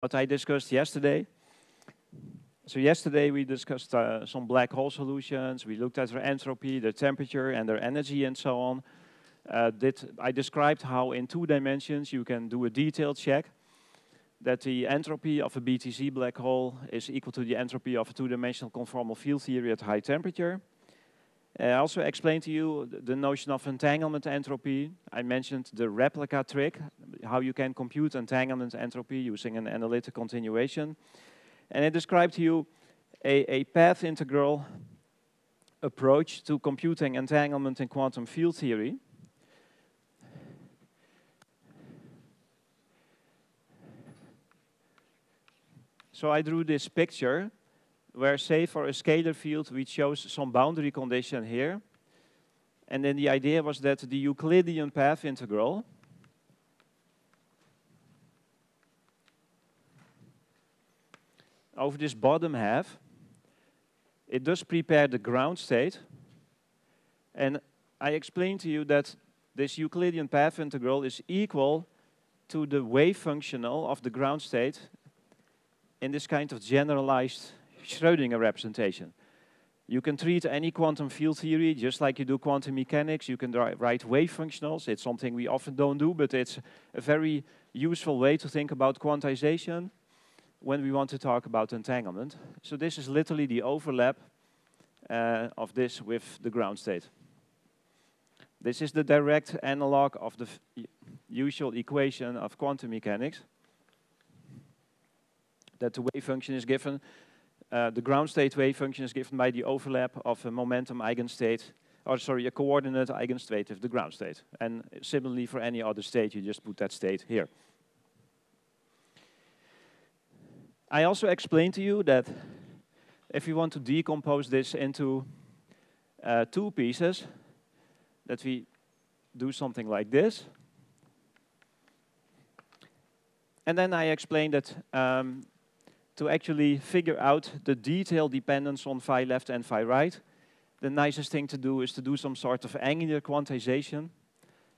what I discussed yesterday. So yesterday we discussed uh, some black hole solutions. We looked at their entropy, their temperature, and their energy, and so on. Uh, did, I described how in two dimensions you can do a detailed check that the entropy of a BTZ black hole is equal to the entropy of a two-dimensional conformal field theory at high temperature. Uh, I also explained to you the notion of entanglement entropy. I mentioned the replica trick, how you can compute entanglement entropy using an analytic continuation. And I described to you a, a path integral approach to computing entanglement in quantum field theory. So I drew this picture where say for a scalar field we chose some boundary condition here. And then the idea was that the Euclidean path integral over this bottom half, it does prepare the ground state. And I explained to you that this Euclidean path integral is equal to the wave functional of the ground state in this kind of generalized Schrödinger representation. You can treat any quantum field theory just like you do quantum mechanics. You can write wave functionals. It's something we often don't do, but it's a very useful way to think about quantization when we want to talk about entanglement. So this is literally the overlap uh, of this with the ground state. This is the direct analog of the usual equation of quantum mechanics. That the wave function is given the ground state wave function is given by the overlap of a momentum eigenstate, or sorry, a coordinate eigenstate with the ground state. And similarly for any other state, you just put that state here. I also explained to you that if you want to decompose this into uh, two pieces, that we do something like this. And then I explained that um, to actually figure out the detail dependence on phi left and phi right, the nicest thing to do is to do some sort of angular quantization.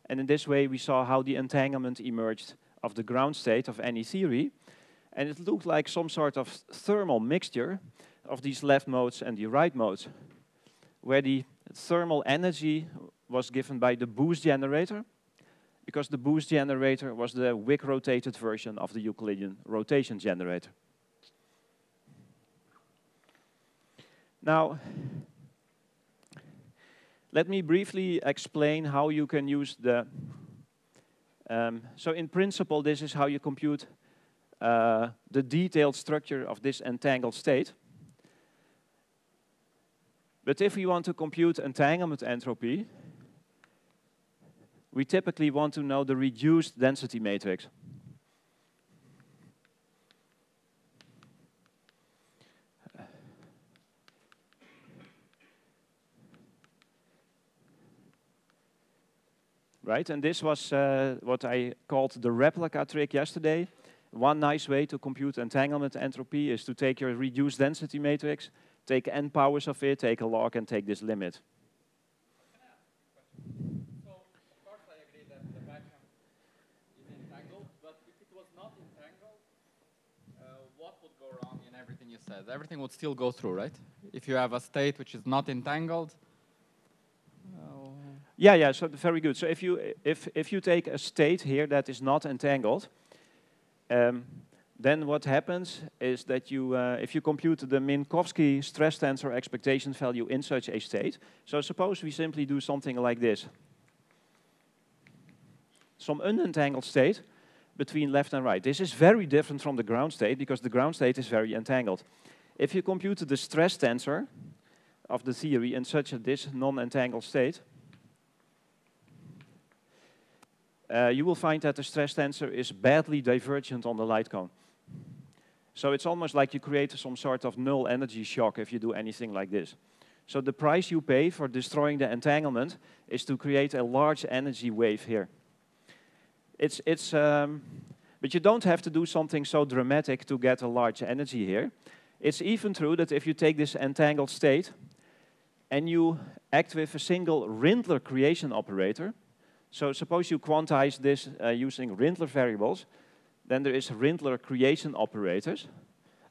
And in this way, we saw how the entanglement emerged of the ground state of any theory. And it looked like some sort of thermal mixture of these left modes and the right modes, where the thermal energy was given by the boost generator, because the boost generator was the Wick rotated version of the Euclidean rotation generator. Now, let me briefly explain how you can use the, um, so in principle, this is how you compute uh, the detailed structure of this entangled state. But if we want to compute entanglement entropy, we typically want to know the reduced density matrix. Right? And this was uh, what I called the replica trick yesterday. One nice way to compute entanglement entropy is to take your reduced density matrix, take n powers of it, take a log, and take this limit. So of course I agree that the background is entangled, but if it was not entangled, what would go wrong in everything you said. Everything would still go through, right? If you have a state which is not entangled, yeah, yeah, so very good. So if you, if, if you take a state here that is not entangled, um, then what happens is that you, uh, if you compute the Minkowski stress tensor expectation value in such a state, so suppose we simply do something like this. Some unentangled state between left and right. This is very different from the ground state because the ground state is very entangled. If you compute the stress tensor of the theory in such a this non-entangled state, uh, you will find that the stress tensor is badly divergent on the light cone. So it's almost like you create some sort of null energy shock if you do anything like this. So the price you pay for destroying the entanglement is to create a large energy wave here. It's, it's, um, but you don't have to do something so dramatic to get a large energy here. It's even true that if you take this entangled state and you act with a single Rindler creation operator, so suppose you quantize this uh, using Rindler variables, Then there is Rindler creation operators.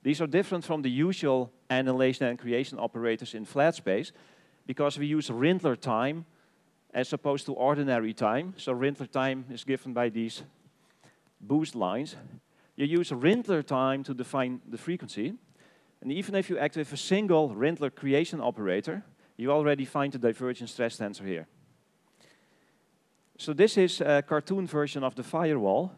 These are different from the usual annihilation and creation operators in flat space because we use Rindler time as opposed to ordinary time. So Rindler time is given by these boost lines. You use Rindler time to define the frequency. And even if you act with a single Rindler creation operator, you already find the divergence stress tensor here. So this is a cartoon version of the firewall.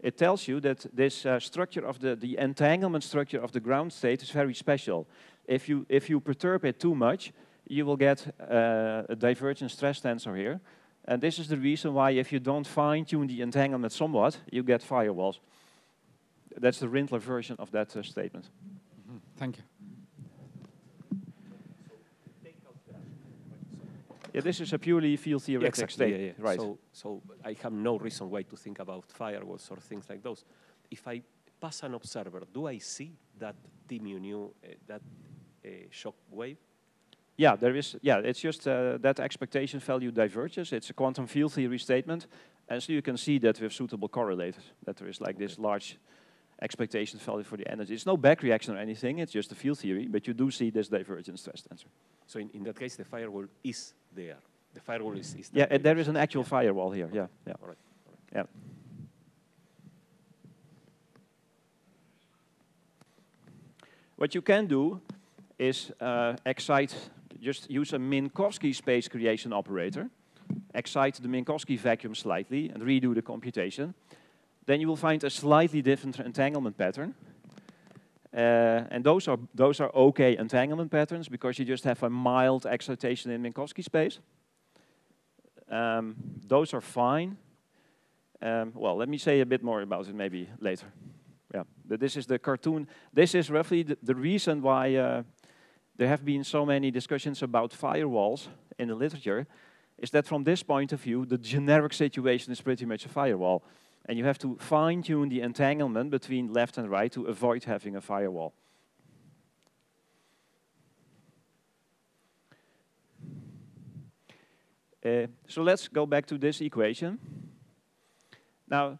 It tells you that this uh, structure of the, the entanglement structure of the ground state is very special. If you, if you perturb it too much, you will get uh, a divergent stress tensor here. And this is the reason why if you don't fine-tune the entanglement somewhat, you get firewalls. That's the Rindler version of that uh, statement. Mm -hmm. Thank you. Yeah, this is a purely field theoretic exactly, state. yeah, yeah. Right. So, so I have no reason why to think about firewalls or things like those. If I pass an observer, do I see that mu nu, uh, that uh, shock wave? Yeah, there is. Yeah, it's just uh, that expectation value diverges. It's a quantum field theory statement, and so you can see that with suitable correlators that there is like this large expectation value for the energy. It's no back reaction or anything. It's just a field theory, but you do see this divergence stress tensor. So in, in that case, the firewall is there. The firewall is. is yeah, there is an actual yeah. firewall here. Yeah, yeah. All right. All right. Yeah. What you can do is uh, excite just use a Minkowski space creation operator, excite the Minkowski vacuum slightly, and redo the computation. Then you will find a slightly different entanglement pattern. Uh, and those are, those are okay entanglement patterns because you just have a mild excitation in Minkowski space. Um, those are fine. Um, well, let me say a bit more about it maybe later. Yeah, but this is the cartoon. This is roughly the, the reason why uh, there have been so many discussions about firewalls in the literature, is that from this point of view, the generic situation is pretty much a firewall. And you have to fine tune the entanglement between left and right to avoid having a firewall. Uh, so let's go back to this equation. Now,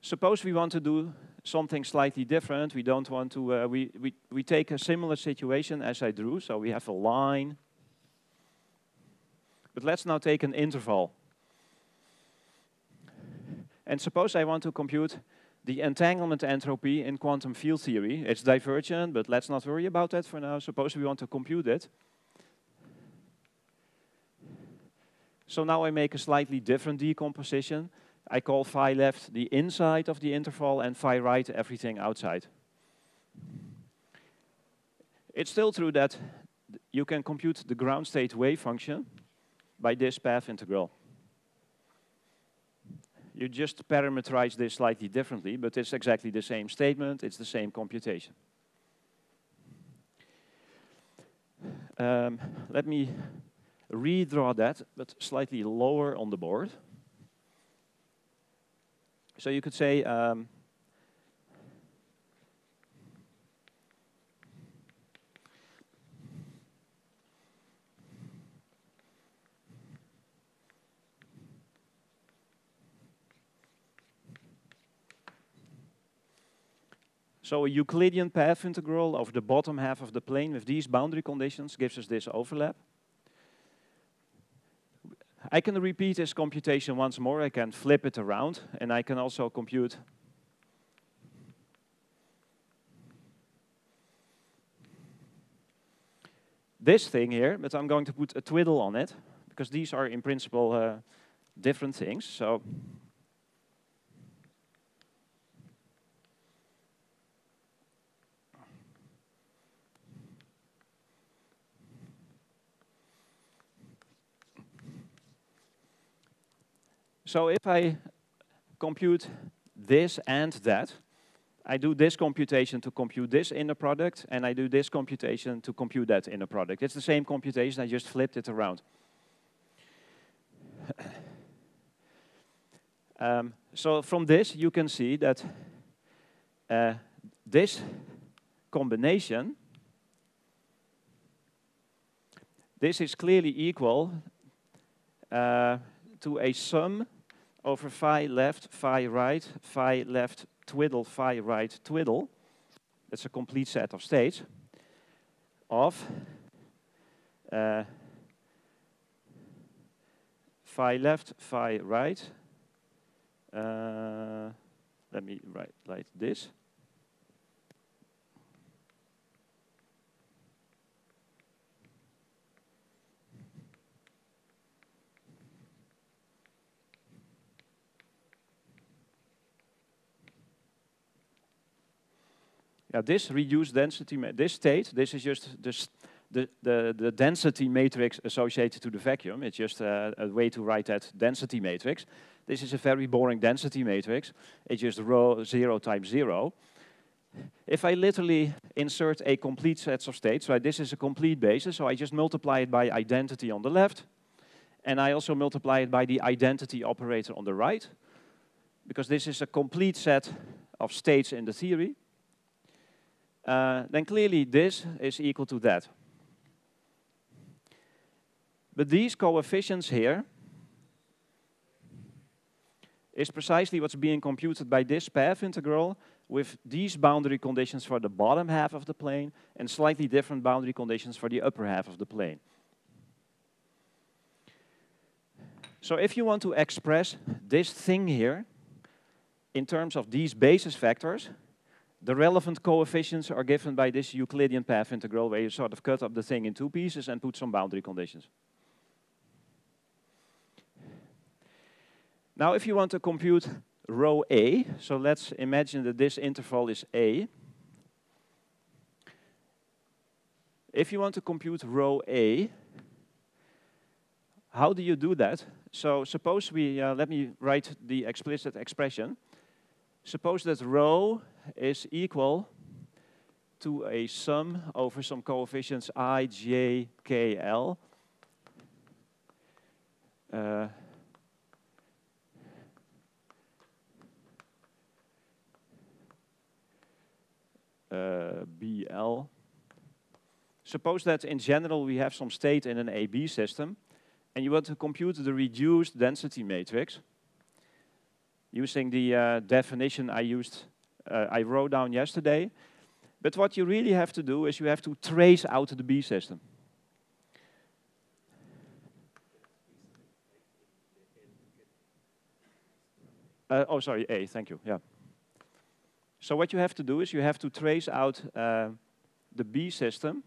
suppose we want to do something slightly different. We don't want to, uh, we, we, we take a similar situation as I drew. So we have a line. But let's now take an interval. And suppose I want to compute the entanglement entropy in quantum field theory. It's divergent, but let's not worry about that for now. Suppose we want to compute it. So now I make a slightly different decomposition. I call phi left the inside of the interval and phi right everything outside. It's still true that you can compute the ground state wave function by this path integral. You just parameterize this slightly differently, but it's exactly the same statement, it's the same computation. Um, let me redraw that, but slightly lower on the board. So you could say, um, So a Euclidean path integral over the bottom half of the plane with these boundary conditions gives us this overlap. I can repeat this computation once more. I can flip it around, and I can also compute this thing here, but I'm going to put a twiddle on it, because these are in principle uh, different things. So So if I compute this and that, I do this computation to compute this inner product, and I do this computation to compute that inner product. It's the same computation, I just flipped it around. um, so from this, you can see that uh, this combination, this is clearly equal uh, to a sum over phi left, phi right, phi left, twiddle phi right twiddle, that's a complete set of states, of uh, phi left, phi right. Uh, let me write like this. Yeah, this reduced density, this state, this is just this, the, the, the density matrix associated to the vacuum. It's just a, a way to write that density matrix. This is a very boring density matrix. It's just rho 0 times 0. If I literally insert a complete set of states, right, this is a complete basis, so I just multiply it by identity on the left, and I also multiply it by the identity operator on the right, because this is a complete set of states in the theory uh, then clearly this is equal to that. But these coefficients here is precisely what's being computed by this path integral with these boundary conditions for the bottom half of the plane and slightly different boundary conditions for the upper half of the plane. So if you want to express this thing here in terms of these basis vectors, the relevant coefficients are given by this Euclidean path integral where you sort of cut up the thing in two pieces and put some boundary conditions. Now if you want to compute rho A, so let's imagine that this interval is A. If you want to compute rho A, how do you do that? So suppose we, uh, let me write the explicit expression. Suppose that rho is equal to a sum over some coefficients i, j, k, l. Uh, uh, BL. Suppose that in general we have some state in an AB system, and you want to compute the reduced density matrix using the uh, definition I used uh, I wrote down yesterday. But what you really have to do is you have to trace out the B system. Uh, oh, sorry, A, thank you, yeah. So what you have to do is you have to trace out uh, the B system.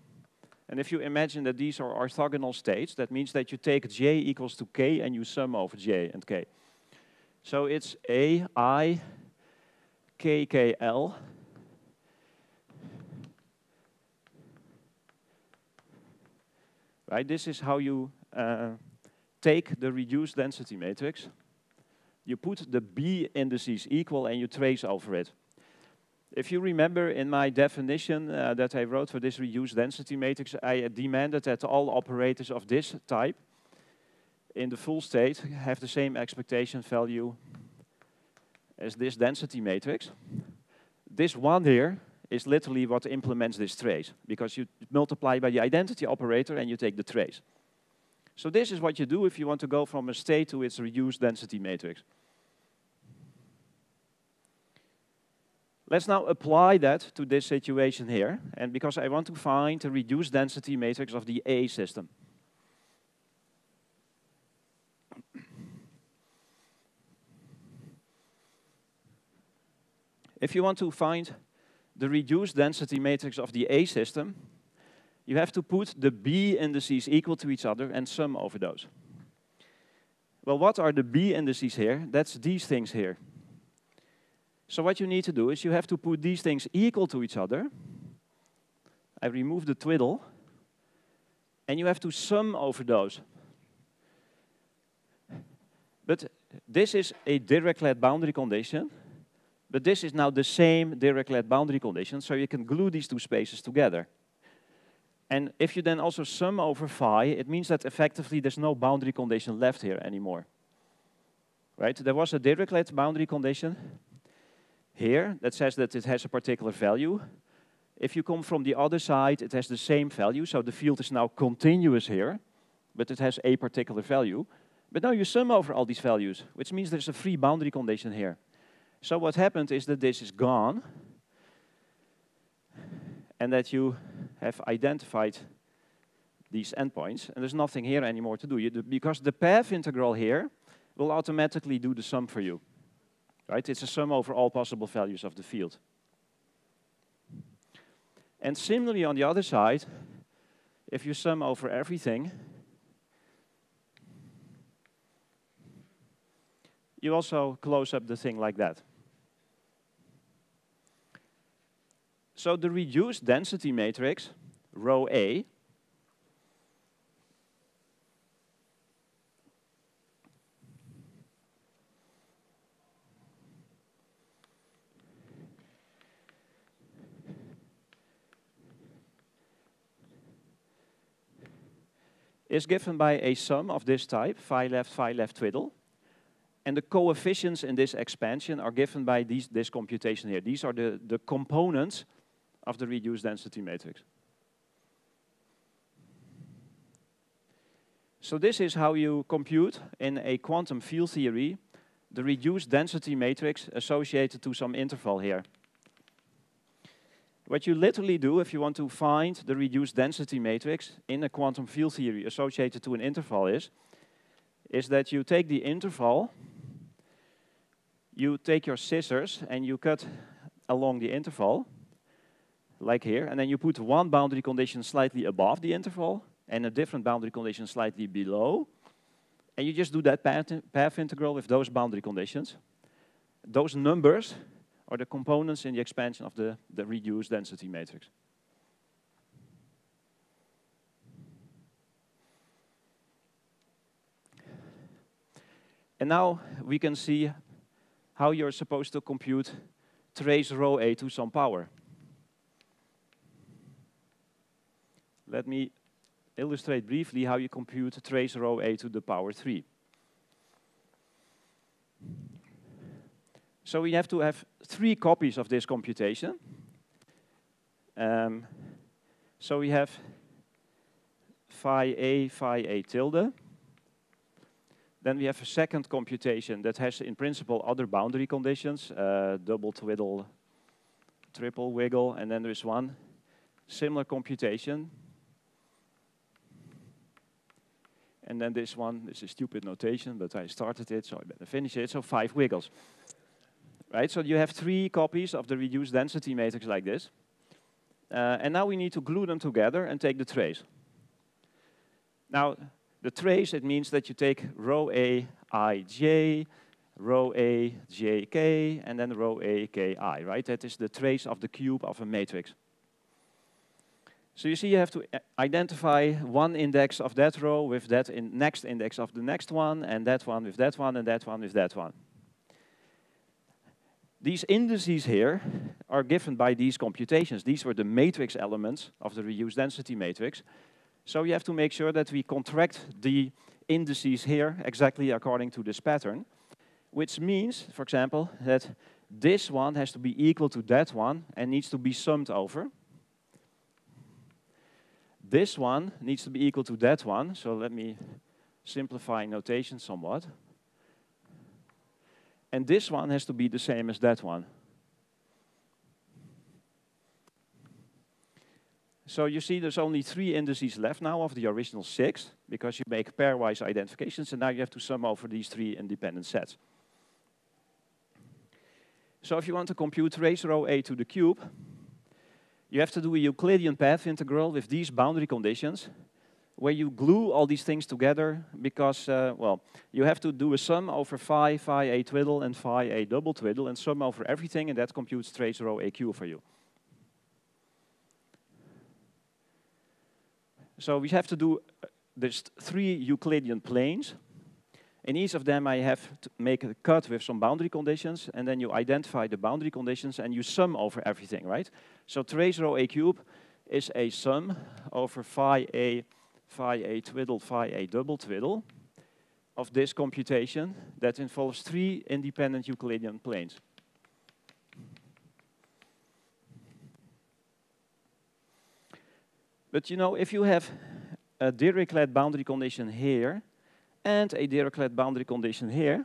And if you imagine that these are orthogonal states, that means that you take J equals to K and you sum over J and K. So it's A, I, KKL. Right, this is how you uh, take the reduced density matrix. You put the B indices equal and you trace over it. If you remember in my definition uh, that I wrote for this reduced density matrix, I demanded that all operators of this type in the full state have the same expectation value as this density matrix. This one here is literally what implements this trace, because you multiply by the identity operator and you take the trace. So this is what you do if you want to go from a state to its reduced density matrix. Let's now apply that to this situation here, and because I want to find the reduced density matrix of the A system. If you want to find the reduced density matrix of the A system, you have to put the B indices equal to each other and sum over those. Well, what are the B indices here? That's these things here. So what you need to do is you have to put these things equal to each other. I remove the twiddle. And you have to sum over those. But this is a Dirichlet boundary condition. But this is now the same Dirichlet boundary condition, so you can glue these two spaces together. And if you then also sum over phi, it means that effectively there's no boundary condition left here anymore. Right? There was a Dirichlet boundary condition here that says that it has a particular value. If you come from the other side, it has the same value, so the field is now continuous here, but it has a particular value. But now you sum over all these values, which means there's a free boundary condition here. So what happened is that this is gone, and that you have identified these endpoints, and there's nothing here anymore to do, do because the path integral here will automatically do the sum for you. Right? It's a sum over all possible values of the field. And similarly on the other side, if you sum over everything, you also close up the thing like that. So the reduced density matrix, rho A, is given by a sum of this type, phi left, phi left twiddle. And the coefficients in this expansion are given by these, this computation here. These are the, the components of the reduced density matrix. So this is how you compute in a quantum field theory the reduced density matrix associated to some interval here. What you literally do if you want to find the reduced density matrix in a quantum field theory associated to an interval is, is that you take the interval, you take your scissors and you cut along the interval, like here, and then you put one boundary condition slightly above the interval and a different boundary condition slightly below, and you just do that path, path integral with those boundary conditions. Those numbers are the components in the expansion of the, the reduced density matrix. And now we can see how you're supposed to compute trace rho A to some power. Let me illustrate briefly how you compute trace rho A to the power 3. So we have to have three copies of this computation. Um, so we have phi a, phi a tilde. Then we have a second computation that has, in principle, other boundary conditions, uh, double twiddle, triple wiggle, and then there's one similar computation. And then this one, is a stupid notation, but I started it, so I better finish it. So five wiggles right? So you have three copies of the reduced density matrix like this. Uh, and now we need to glue them together and take the trace. Now, the trace, it means that you take rho A, I, J, rho A, J, K, and then rho A, K, I, right? That is the trace of the cube of a matrix. So you see you have to uh, identify one index of that rho with that in next index of the next one, and that one with that one, and that one with that one. These indices here are given by these computations. These were the matrix elements of the reduced density matrix. So you have to make sure that we contract the indices here exactly according to this pattern, which means, for example, that this one has to be equal to that one and needs to be summed over. This one needs to be equal to that one, so let me simplify notation somewhat. And this one has to be the same as that one. So you see there's only three indices left now of the original six, because you make pairwise identifications, and now you have to sum over these three independent sets. So if you want to compute trace rho A to the cube, you have to do a Euclidean path integral with these boundary conditions, where you glue all these things together because, uh, well, you have to do a sum over phi, phi a twiddle, and phi a double twiddle, and sum over everything, and that computes trace rho A cube for you. So we have to do, uh, there's three Euclidean planes. In each of them, I have to make a cut with some boundary conditions, and then you identify the boundary conditions, and you sum over everything, right? So trace rho A cube is a sum over phi a phi a twiddle, phi a double twiddle of this computation that involves three independent Euclidean planes. But you know, if you have a Dirichlet boundary condition here and a Dirichlet boundary condition here,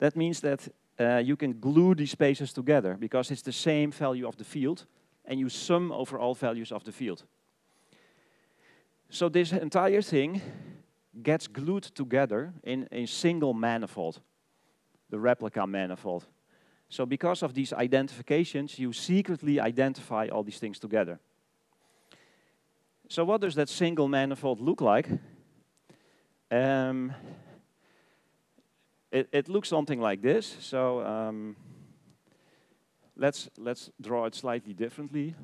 that means that uh, you can glue these spaces together because it's the same value of the field, and you sum over all values of the field. So this entire thing gets glued together in a single manifold, the replica manifold. So because of these identifications, you secretly identify all these things together. So what does that single manifold look like? Um, it, it, looks something like this. So um, let's, let's draw it slightly differently.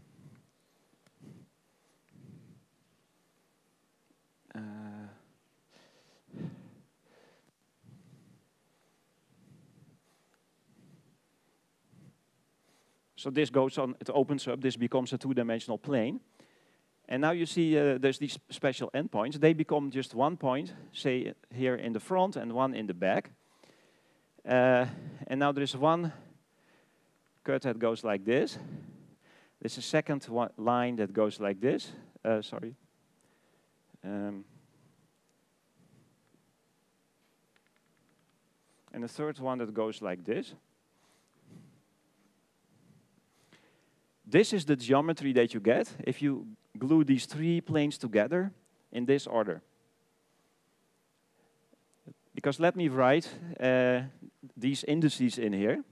Uh, So this goes on, it opens up, this becomes a two-dimensional plane. And now you see uh, there's these special endpoints. They become just one point, say here in the front and one in the back. Uh, and now there is one cut that goes like this. There's a second line that goes like this. Uh, sorry. Um, and the third one that goes like this. This is the geometry that you get if you glue these three planes together in this order. Because let me write uh, these indices in here.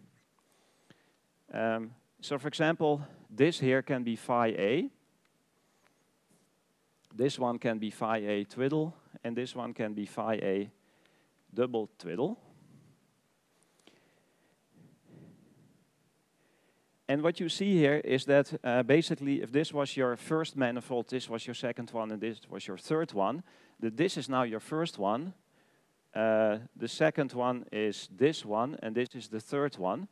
Um, so for example, this here can be phi A. This one can be phi A twiddle, and this one can be phi A double twiddle. And what you see here is that uh, basically if this was your first manifold, this was your second one, and this was your third one, that this is now your first one, uh, the second one is this one, and this is the third one.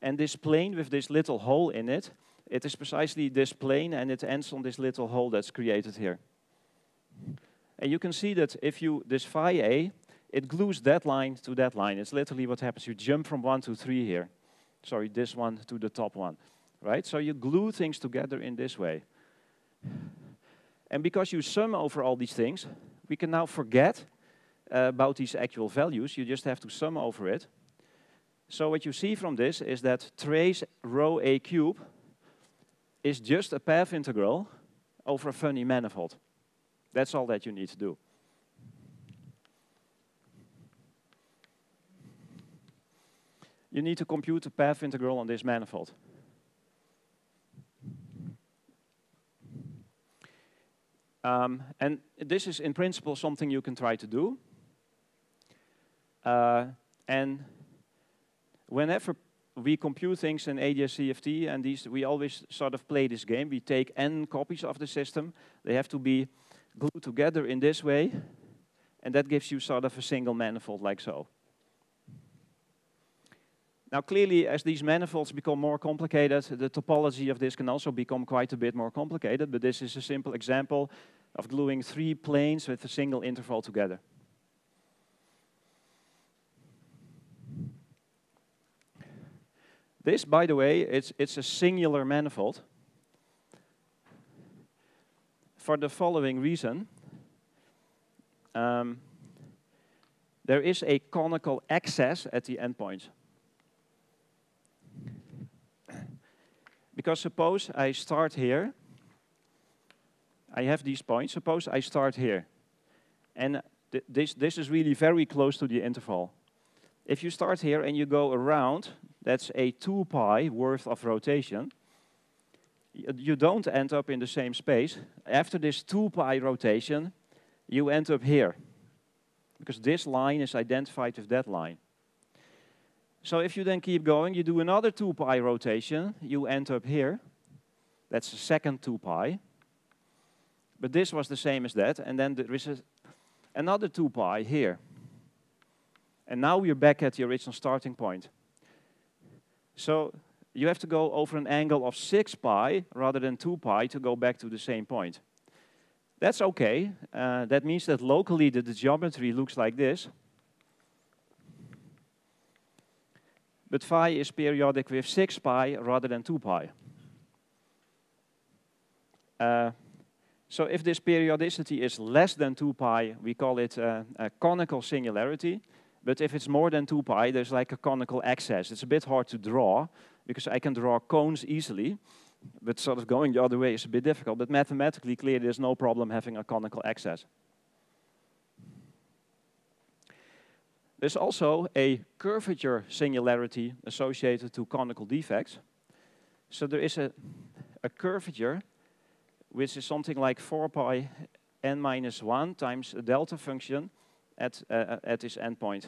And this plane with this little hole in it, it is precisely this plane, and it ends on this little hole that's created here. And you can see that if you, this phi A, it glues that line to that line. It's literally what happens. You jump from one to three here sorry, this one to the top one, right? So you glue things together in this way. And because you sum over all these things, we can now forget uh, about these actual values. You just have to sum over it. So what you see from this is that trace rho a cube is just a path integral over a funny manifold. That's all that you need to do. You need to compute the path integral on this manifold. Um, and this is in principle something you can try to do. Uh, and whenever we compute things in AdS/CFT, and these, we always sort of play this game. We take n copies of the system. They have to be glued together in this way, and that gives you sort of a single manifold like so. Now clearly, as these manifolds become more complicated, the topology of this can also become quite a bit more complicated, but this is a simple example of gluing three planes with a single interval together. This, by the way, it's, it's a singular manifold for the following reason. Um, there is a conical excess at the endpoint. Because suppose I start here, I have these points. Suppose I start here. And th this, this is really very close to the interval. If you start here and you go around, that's a 2 pi worth of rotation. You don't end up in the same space. After this 2 pi rotation, you end up here. Because this line is identified with that line. So if you then keep going, you do another 2 pi rotation, you end up here. That's the second 2 pi. But this was the same as that, and then there is another 2 pi here. And now we're back at the original starting point. So you have to go over an angle of 6 pi rather than 2 pi to go back to the same point. That's okay. Uh, that means that locally the, the geometry looks like this. But phi is periodic with 6 pi rather than 2 pi. Uh, so if this periodicity is less than 2 pi, we call it uh, a conical singularity. But if it's more than 2 pi, there's like a conical excess. It's a bit hard to draw, because I can draw cones easily, but sort of going the other way is a bit difficult. But mathematically, clearly, there's no problem having a conical excess. There's also a curvature singularity associated to conical defects. So there is a, a curvature which is something like 4 pi n minus 1 times a delta function at, uh, at this endpoint.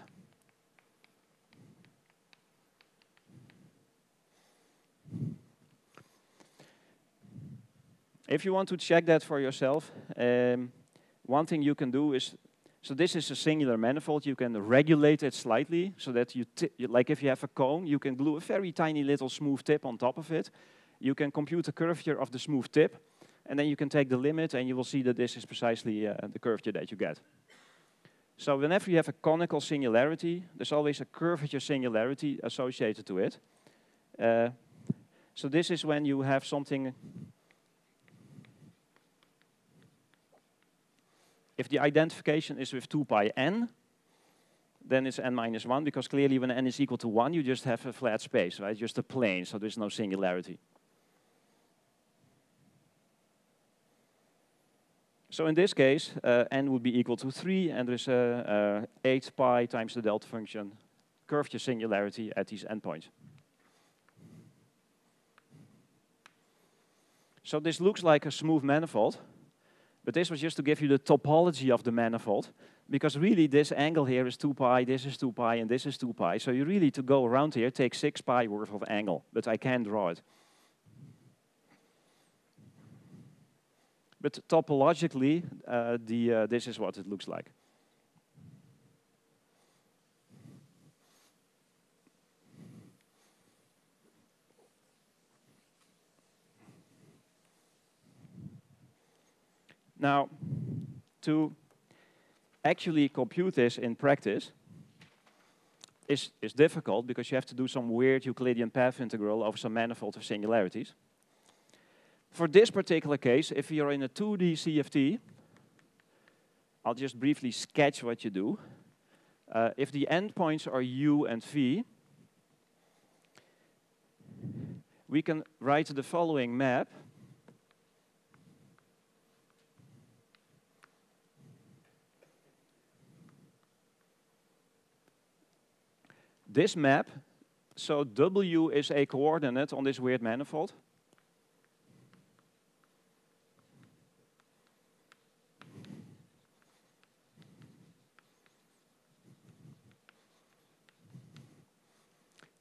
If you want to check that for yourself, um, one thing you can do is so this is a singular manifold. You can regulate it slightly so that you, like if you have a cone, you can glue a very tiny little smooth tip on top of it. You can compute the curvature of the smooth tip, and then you can take the limit, and you will see that this is precisely uh, the curvature that you get. So whenever you have a conical singularity, there's always a curvature singularity associated to it. Uh, so this is when you have something If the identification is with 2 pi n, then it's n minus 1, because clearly when n is equal to 1, you just have a flat space, right? Just a plane, so there's no singularity. So in this case, uh, n would be equal to 3, and there's a, 8 pi times the delta function curvature singularity at these endpoints. So this looks like a smooth manifold, but this was just to give you the topology of the manifold, because really this angle here is 2 pi, this is 2 pi, and this is 2 pi. So you really, to go around here, take 6 pi worth of angle, but I can't draw it. But topologically, uh, the, uh, this is what it looks like. Now, to actually compute this in practice is, is difficult because you have to do some weird Euclidean path integral over some manifold of singularities. For this particular case, if you're in a 2D CFT, I'll just briefly sketch what you do. Uh, if the endpoints are u and v, we can write the following map this map, so W is a coordinate on this weird manifold.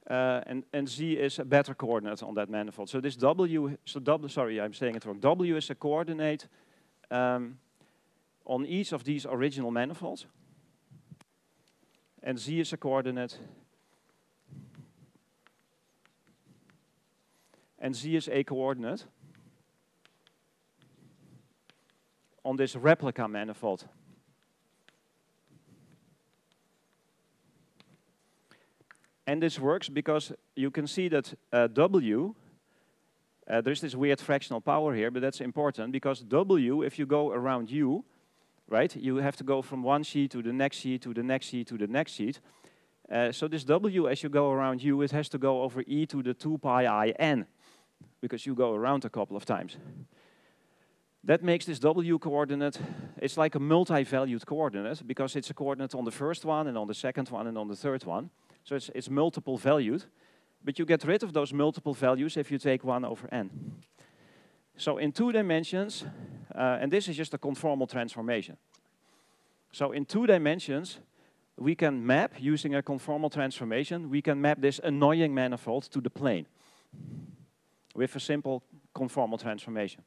Uh, and, and z is a better coordinate on that manifold. So this w, so w, sorry, I'm saying it wrong. W is a coordinate um, on each of these original manifolds. And z is a coordinate and z is a coordinate on this replica manifold. And this works because you can see that uh, W, uh, there's this weird fractional power here, but that's important because W, if you go around U, right, you have to go from one sheet to the next sheet to the next sheet to the next sheet. Uh, so this W, as you go around U, it has to go over e to the 2 pi i n because you go around a couple of times. That makes this W coordinate, it's like a multi-valued coordinate because it's a coordinate on the first one and on the second one and on the third one. So it's, it's multiple valued, but you get rid of those multiple values if you take 1 over n. So in two dimensions, uh, and this is just a conformal transformation. So in two dimensions, we can map, using a conformal transformation, we can map this annoying manifold to the plane with a simple conformal transformation.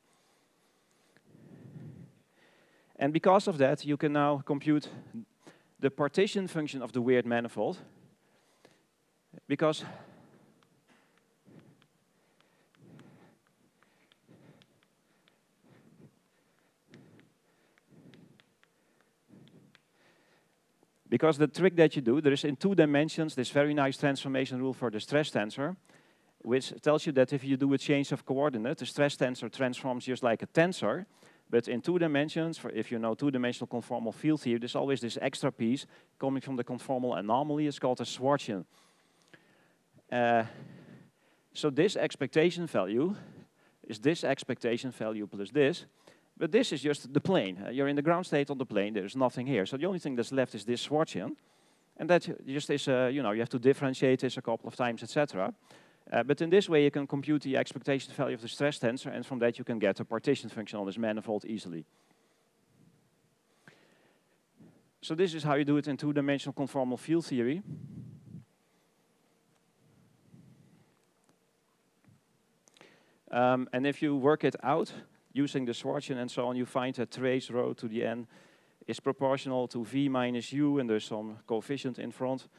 And because of that, you can now compute the partition function of the weird manifold because Because the trick that you do, there is in two dimensions this very nice transformation rule for the stress tensor which tells you that if you do a change of coordinate, the stress tensor transforms just like a tensor, But in two dimensions, for if you know two-dimensional conformal field theory, there's always this extra piece coming from the conformal anomaly. It's called a Schwarzian. Uh, so this expectation value is this expectation value plus this. But this is just the plane. Uh, you're in the ground state on the plane. There's nothing here. So the only thing that's left is this Schwarzian. And that just is, uh, you know, you have to differentiate this a couple of times, etc. Uh, but in this way, you can compute the expectation value of the stress tensor, and from that you can get a partition function on this manifold easily. So this is how you do it in two-dimensional conformal field theory. Um, and if you work it out using the Schwarzian and so on, you find that trace rho to the n is proportional to v minus u, and there's some coefficient in front,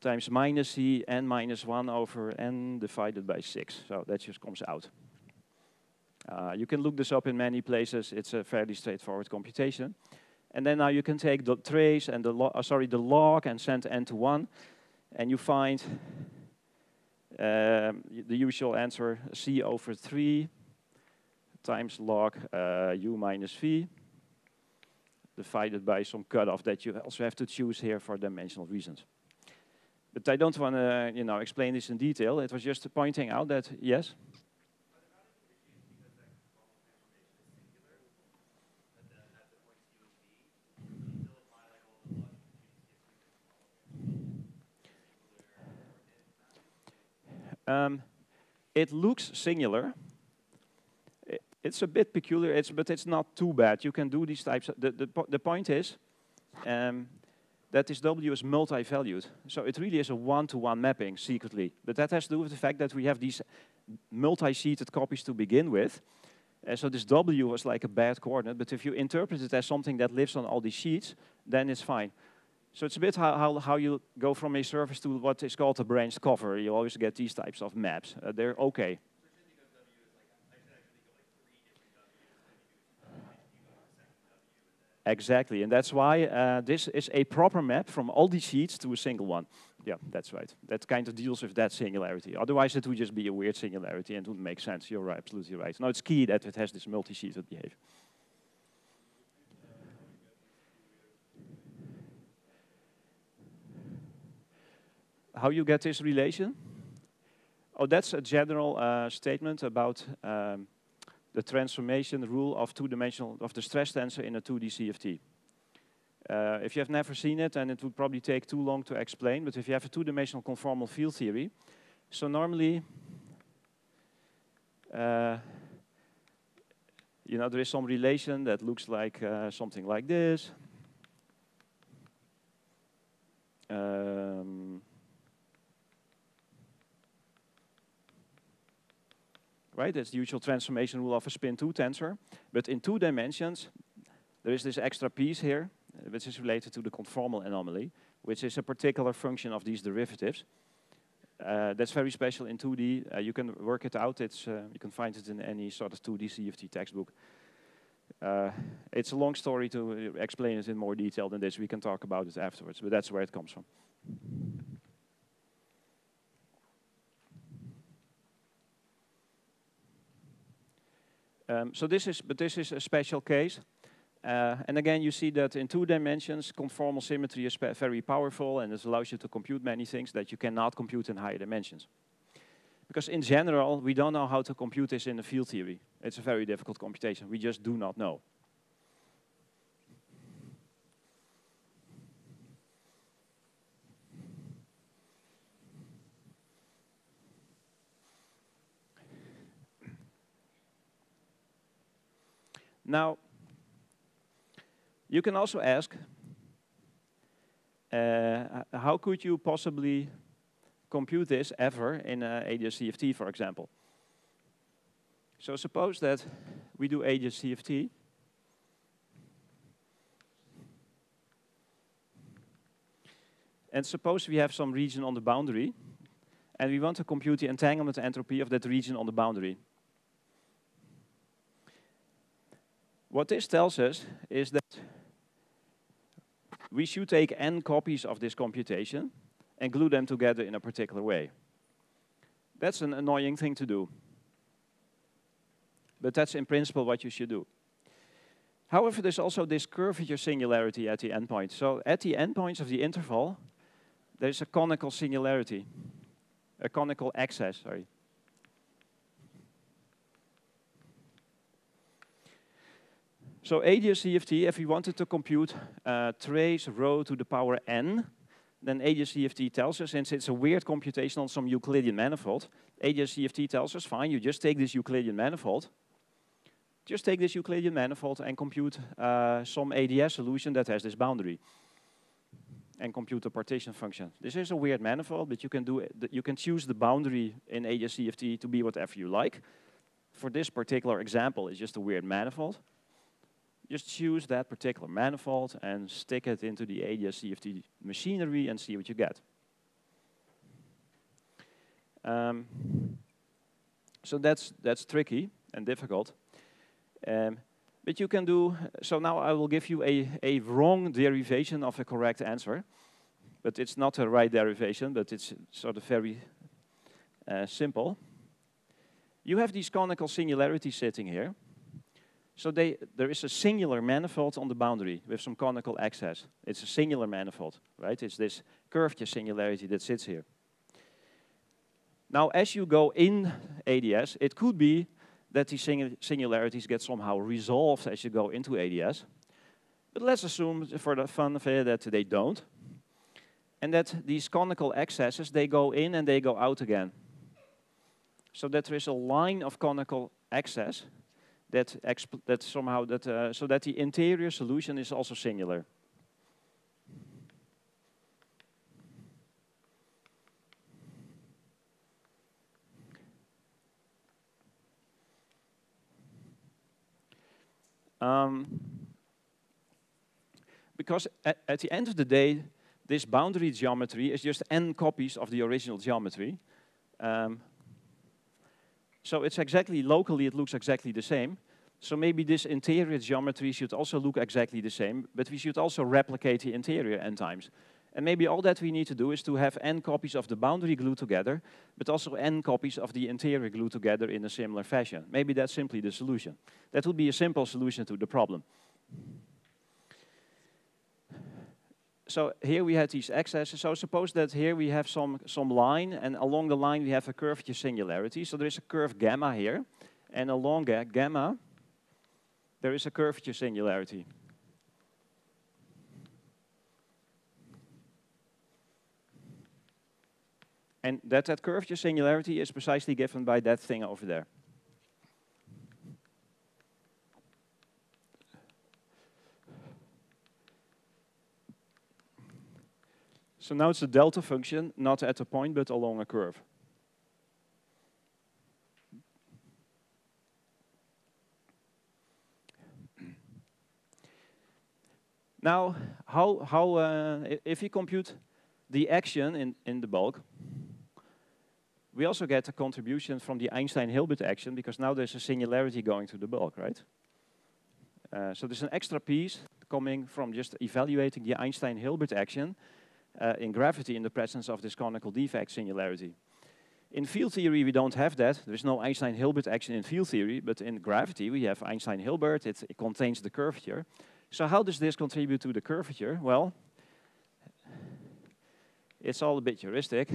times minus c n minus 1 over n divided by 6. So that just comes out. Uh, you can look this up in many places. It's a fairly straightforward computation. And then now you can take the trace and the uh, sorry the log and send n to 1, and you find um, the usual answer, C over 3 times log uh, u minus v divided by some cutoff that you also have to choose here for dimensional reasons. But I don't want to, you know, explain this in detail. It was just pointing out that, yes? Um, it looks singular. It's a bit peculiar, it's, but it's not too bad. You can do these types. Of, the, the, the point is um, that this W is multi-valued. So it really is a one-to-one -one mapping secretly. But that has to do with the fact that we have these multi-sheeted copies to begin with. Uh, so this W was like a bad coordinate, but if you interpret it as something that lives on all these sheets, then it's fine. So it's a bit how, how, how, you go from a surface to what is called a branched cover. You always get these types of maps. Uh, they're okay. Exactly, and that's why uh, this is a proper map from all these sheets to a single one. Yeah, that's right. That kind of deals with that singularity. Otherwise, it would just be a weird singularity and wouldn't make sense. You're absolutely right. Now, it's key that it has this multi-sheeted behavior. how you get this relation? Oh, that's a general uh, statement about um, the transformation rule of two-dimensional of the stress tensor in a 2D CFT. Uh, if you have never seen it, and it would probably take too long to explain. But if you have a two-dimensional conformal field theory, so normally, uh, you know, there is some relation that looks like uh, something like this. Um, right? That's the usual transformation rule of a spin 2 tensor. But in two dimensions, there is this extra piece here, uh, which is related to the conformal anomaly, which is a particular function of these derivatives. Uh, that's very special in 2D. Uh, you can work it out. It's, uh, you can find it in any sort of 2D CFT textbook. Uh, it's a long story to uh, explain it in more detail than this. We can talk about it afterwards, but that's where it comes from. Um, so this is, but this is a special case. Uh, and again, you see that in two dimensions, conformal symmetry is very powerful and it allows you to compute many things that you cannot compute in higher dimensions. Because in general, we don't know how to compute this in the field theory. It's a very difficult computation. We just do not know. Now, you can also ask, uh, how could you possibly compute this ever in uh, AdS/CFT, for example? So suppose that we do AdS/CFT. And suppose we have some region on the boundary, and we want to compute the entanglement entropy of that region on the boundary. What this tells us is that we should take n copies of this computation and glue them together in a particular way. That's an annoying thing to do. But that's in principle what you should do. However, there's also this curvature singularity at the endpoint. So at the endpoints of the interval, there's a conical singularity, a conical excess, sorry. So AdS/CFT, if we wanted to compute uh, trace rho to the power n, then AdS/CFT tells us, since it's a weird computation on some Euclidean manifold, AdS/CFT tells us, fine, you just take this Euclidean manifold, just take this Euclidean manifold and compute uh, some ADS solution that has this boundary and compute the partition function. This is a weird manifold, but you can do it, you can choose the boundary in AdS/CFT to be whatever you like. For this particular example, it's just a weird manifold just choose that particular manifold and stick it into the AdS/CFT machinery and see what you get. Um, so that's, that's tricky and difficult. Um, but you can do, so now I will give you a, a wrong derivation of a correct answer. But it's not a right derivation, but it's sort of very uh, simple. You have these conical singularities sitting here. So they, there is a singular manifold on the boundary with some conical excess. It's a singular manifold, right? It's this curvature singularity that sits here. Now, as you go in ADS, it could be that these singularities get somehow resolved as you go into ADS. But let's assume, for the fun of it, that they don't. And that these conical excesses, they go in and they go out again. So that there is a line of conical excess that, that somehow that uh, so that the interior solution is also singular. Um, because at, at, the end of the day, this boundary geometry is just n copies of the original geometry. Um, so it's exactly, locally it looks exactly the same. So maybe this interior geometry should also look exactly the same, but we should also replicate the interior n times. And maybe all that we need to do is to have n copies of the boundary glued together, but also n copies of the interior glued together in a similar fashion. Maybe that's simply the solution. That would be a simple solution to the problem. so here we have these excesses. So suppose that here we have some, some line, and along the line we have a curvature singularity. So there is a curve gamma here, and along gamma there is a curvature singularity. And that that curvature singularity is precisely given by that thing over there. So now it's a delta function, not at a point, but along a curve. Now, how, how uh, if we compute the action in, in the bulk, we also get a contribution from the Einstein-Hilbert action because now there's a singularity going to the bulk, right? Uh, so there's an extra piece coming from just evaluating the Einstein-Hilbert action uh, in gravity in the presence of this conical defect singularity. In field theory, we don't have that. There is no Einstein-Hilbert action in field theory, but in gravity, we have Einstein-Hilbert. It, it, contains the curvature. So how does this contribute to the curvature? Well, it's all a bit heuristic.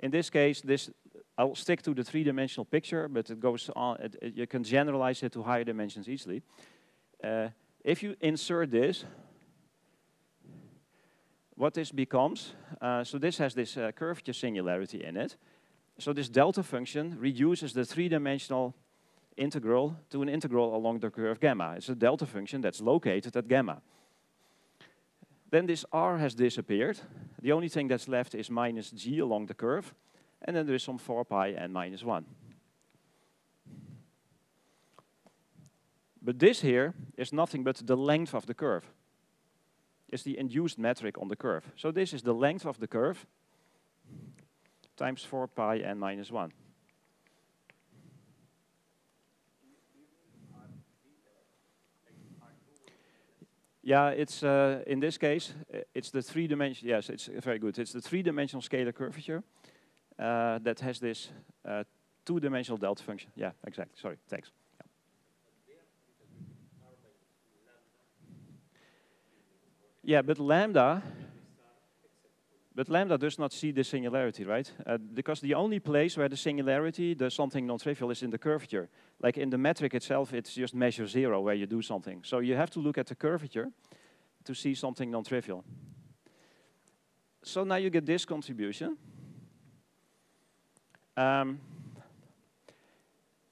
In this case, this I'll stick to the three-dimensional picture, but it goes on. It, it, you can generalize it to higher dimensions easily. Uh, if you insert this, what this becomes, uh, so this has this uh, curvature singularity in it. So this delta function reduces the three-dimensional integral to an integral along the curve gamma. It's a delta function that's located at gamma. Then this r has disappeared. The only thing that's left is minus g along the curve. And then there's some 4 pi and minus 1. But this here is nothing but the length of the curve It's the induced metric on the curve. So this is the length of the curve times 4 pi n minus 1. Yeah, it's uh, in this case, it's the three dimension. Yes, it's very good. It's the three-dimensional scalar curvature uh, that has this uh, two-dimensional delta function. Yeah, exactly. Sorry, thanks. Yeah. yeah, but lambda but lambda does not see the singularity, right? Uh, because the only place where the singularity does something non-trivial is in the curvature. Like in the metric itself, it's just measure zero where you do something. So you have to look at the curvature to see something non-trivial. So now you get this contribution. Um,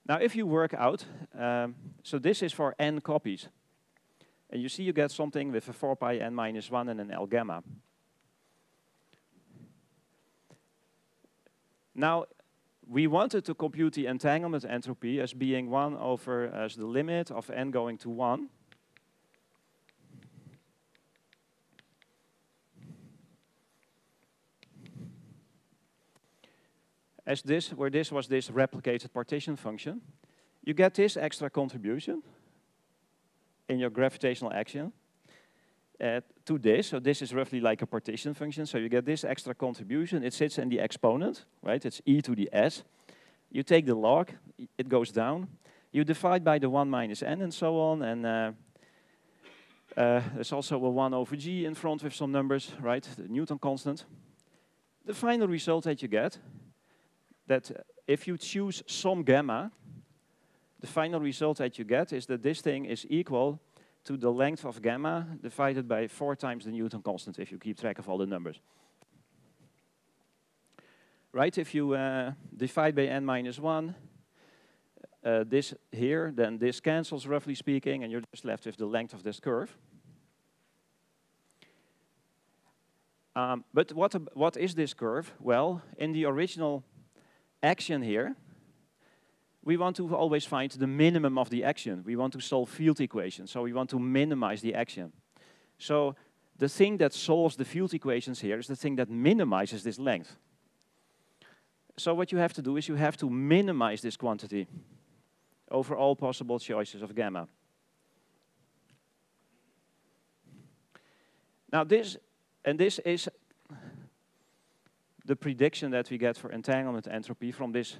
now if you work out, um, so this is for n copies. And you see you get something with a 4 pi n minus 1 and an L gamma. Now, we wanted to compute the entanglement entropy as being 1 over as the limit of n going to 1. As this, where this was this replicated partition function, you get this extra contribution in your gravitational action to this. So this is roughly like a partition function. So you get this extra contribution. It sits in the exponent, right? It's e to the s. You take the log, it goes down. You divide by the 1 minus n and so on. And uh, uh, there's also a 1 over g in front with some numbers, right? The Newton constant. The final result that you get, that if you choose some gamma, the final result that you get is that this thing is equal to the length of gamma divided by four times the Newton constant if you keep track of all the numbers. Right, if you uh, divide by n minus 1, uh, this here, then this cancels roughly speaking, and you're just left with the length of this curve. Um, but what, what is this curve? Well, in the original action here, we want to always find the minimum of the action. We want to solve field equations, so we want to minimize the action. So the thing that solves the field equations here is the thing that minimizes this length. So what you have to do is you have to minimize this quantity over all possible choices of gamma. Now this, and this is the prediction that we get for entanglement entropy from this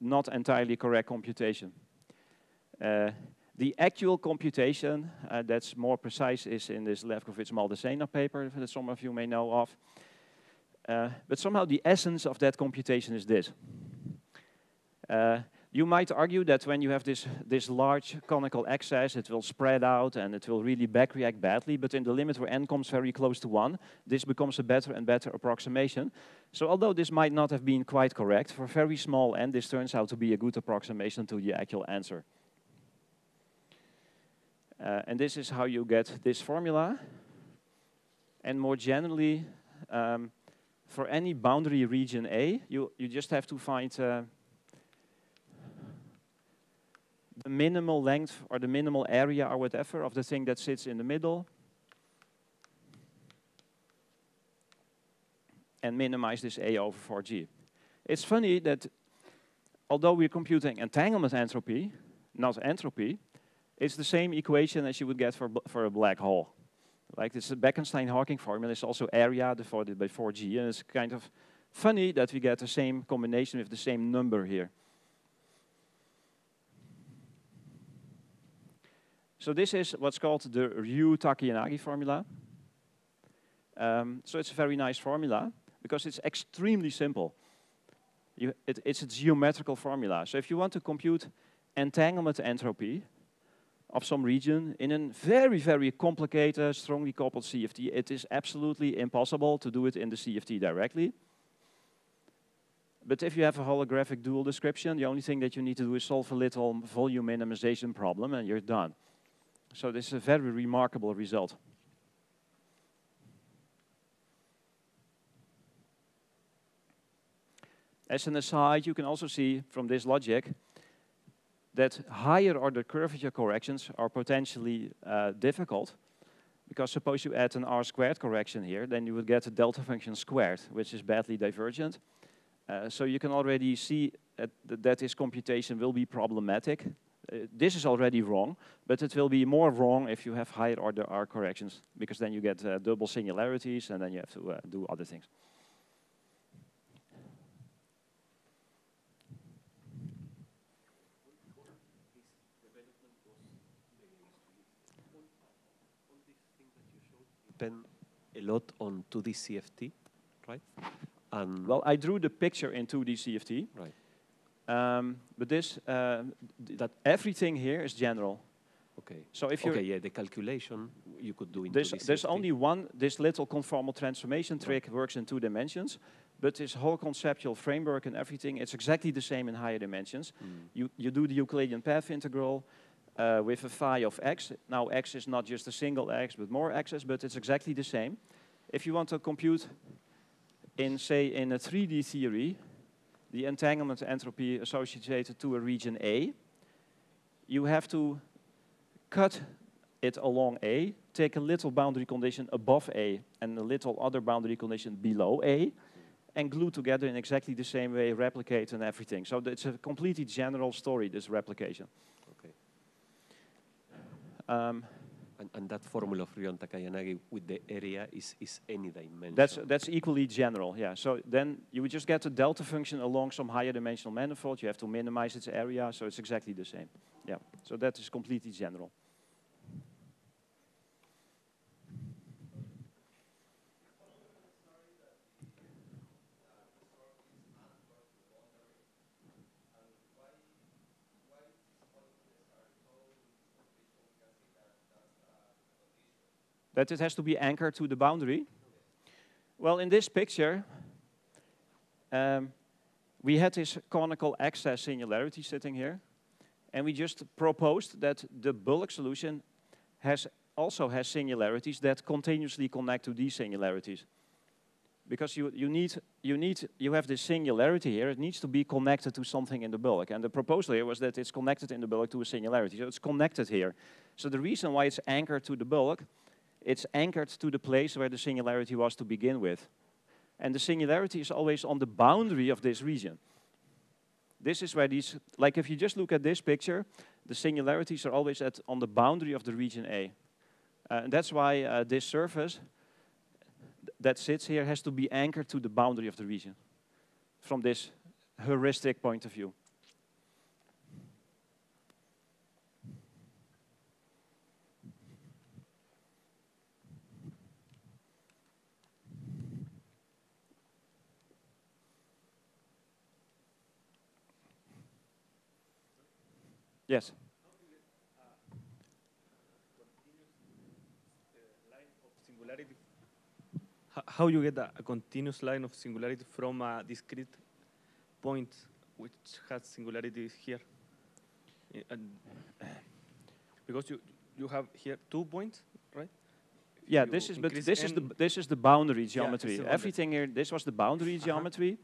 not entirely correct computation. Uh, the actual computation uh, that's more precise is in this Lewkowycz-Maldacena paper that some of you may know of. Uh, but somehow the essence of that computation is this. You might argue that when you have this, this large conical excess, it will spread out and it will really backreact badly, but in the limit where n comes very close to 1, this becomes a better and better approximation. So although this might not have been quite correct, for very small n, this turns out to be a good approximation to the actual answer. Uh, and this is how you get this formula. And more generally, um, for any boundary region A, you, you just have to find uh, the minimal length or the minimal area or whatever of the thing that sits in the middle. And minimize this A over 4G. It's funny that although we're computing entanglement entropy, not entropy, it's the same equation as you would get for, for a black hole. Like this Bekenstein-Hawking formula is also area divided by 4G, and it's kind of funny that we get the same combination with the same number here. So this is what's called the Ryu-Takayanagi formula. Um, so it's a very nice formula because it's extremely simple. You, it, it's a geometrical formula. So if you want to compute entanglement entropy of some region in a very, very complicated, strongly coupled CFT, it is absolutely impossible to do it in the CFT directly. But if you have a holographic dual description, the only thing that you need to do is solve a little volume minimization problem and you're done. So this is a very remarkable result. As an aside, you can also see from this logic that higher order curvature corrections are potentially uh, difficult because suppose you add an r squared correction here, then you would get a delta function squared, which is badly divergent. Uh, so you can already see that, that this computation will be problematic this is already wrong, but it will be more wrong if you have higher order R corrections, because then you get uh, double singularities, and then you have to uh, do other things. Depend a lot on 2D CFT, right? And Well, I drew the picture in 2D CFT, right. Um, but this, uh, th- that everything here is general. Okay. So if you Okay, yeah, the calculation you could do in there's, 2D there's only one, this little conformal transformation trick works in two dimensions, but this whole conceptual framework and everything, it's exactly the same in higher dimensions. Mm. You, you do the Euclidean path integral uh, with a phi of x. Now x is not just a single x, but more x's, but it's exactly the same. If you want to compute in, say, in a 3D theory, the entanglement entropy associated to a region A, you have to cut it along A, take a little boundary condition above A and a little other boundary condition below A, and glue together in exactly the same way, replicate and everything. So it's a completely general story, this replication. Okay. Um, And, and that formula of Ryu-Takayanagi with the area is, is any dimension. that's, that's equally general, yeah. So then you would just get a delta function along some higher dimensional manifold. You have to minimize its area, so it's exactly the same. Yeah, so that is completely general. That it has to be anchored to the boundary. Well, in this picture, um, we had this conical excess singularity sitting here, and we just proposed that the bulk solution has also has singularities that continuously connect to these singularities. Because you, you need, you need, you have this singularity here, it needs to be connected to something in the bulk. And the proposal here was that it's connected in the bulk to a singularity, so it's connected here. So the reason why it's anchored to the bulk it's anchored to the place where the singularity was to begin with. And the singularity is always on the boundary of this region. This is where these, like if you just look at this picture, the singularities are always at on the boundary of the region A. Uh, and that's why uh, this surface that sits here has to be anchored to the boundary of the region from this heuristic point of view. Yes. singularity. How you get a, a continuous line of singularity from a discrete point which has singularity here? And because you you have here two points, right? Yeah, you this is but increase this is the this is the boundary it's geometry. the boundary. Everything here, this was the boundary Uh-huh. geometry.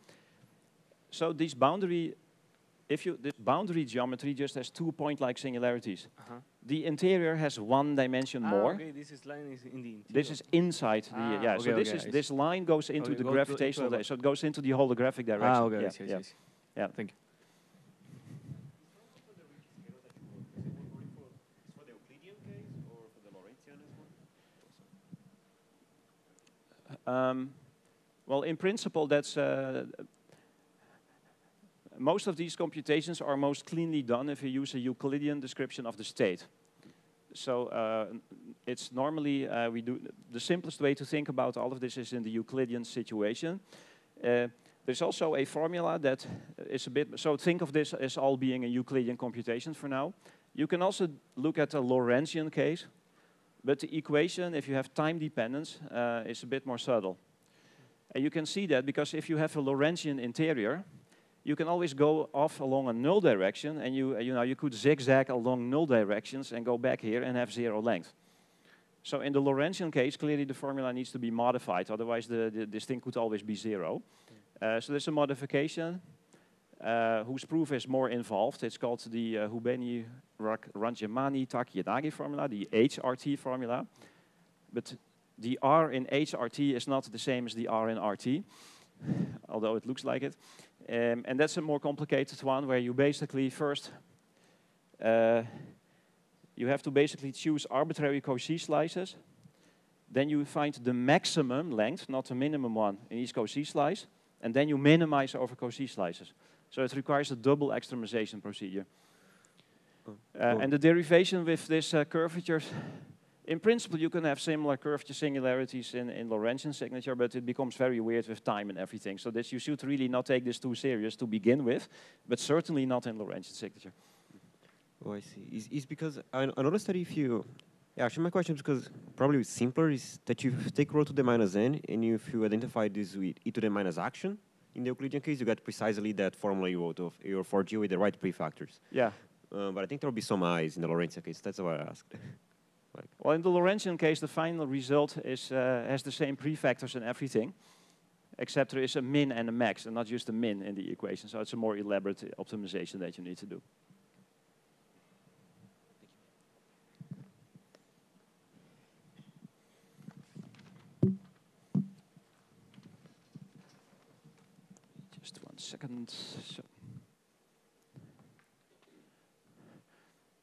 So these boundary, if you this boundary geometry just has two point-like singularities. Uh-huh. The interior has one dimension Ah, more. okay, this is line is in the interior. This is inside the Ah, yeah. so okay, this okay, is this line goes into Okay, the go gravitational, so it goes into the holographic direction. ah, okay, yeah, I see, yeah. See. Yeah. Thank you. for the Euclidean case or for the Lorentzian Um, well, in principle, that's uh, most of these computations are most cleanly done if you use a Euclidean description of the state. So uh, it's normally uh, we do the simplest way to think about all of this is in the Euclidean situation. Uh, there's also a formula that is a bit so think of this as all being a Euclidean computation for now. You can also look at a Lorentzian case, but the equation, if you have time dependence, uh, is a bit more subtle. And you can see that because if you have a Lorentzian interior, you can always go off along a null direction, and you, you know, you could zigzag along null directions and go back here and have zero length. So in the Lorentzian case, clearly the formula needs to be modified, otherwise the, the, this thing could always be zero. Uh, so there's a modification uh, whose proof is more involved. It's called the uh, Hubeny Rangamani Takayanagi formula, the HRT formula. But the R in HRT is not the same as the R in RT, although it looks like it. Um, and that's a more complicated one where you basically first uh, you have to basically choose arbitrary Cauchy slices. Then you find the maximum length, not the minimum one, in each Cauchy slice. And then you minimize over Cauchy slices. So it requires a double extremization procedure. Oh, Uh, and the derivation with this uh, curvature in principle, you can have similar curvature singularities in, in Lorentzian signature, but it becomes very weird with time and everything. So this you should really not take this too serious to begin with, but certainly not in Lorentzian signature. Oh, I see. Is is because noticed that if you, yeah, actually my question is because probably simpler is that you take rho to the minus n, and if you identify this with e to the minus action, in the Euclidean case, you get precisely that formula you wrote of your 4G with the right prefactors. Yeah. Uh, but I think there will be some eyes in the Lorentzian case. That's why I asked. like, Well, in the Lorentzian case, the final result is, uh, has the same prefactors and everything, except there is a min and a max, and not just a min in the equation. So it's a more elaborate optimization that you need to do. Just one second. So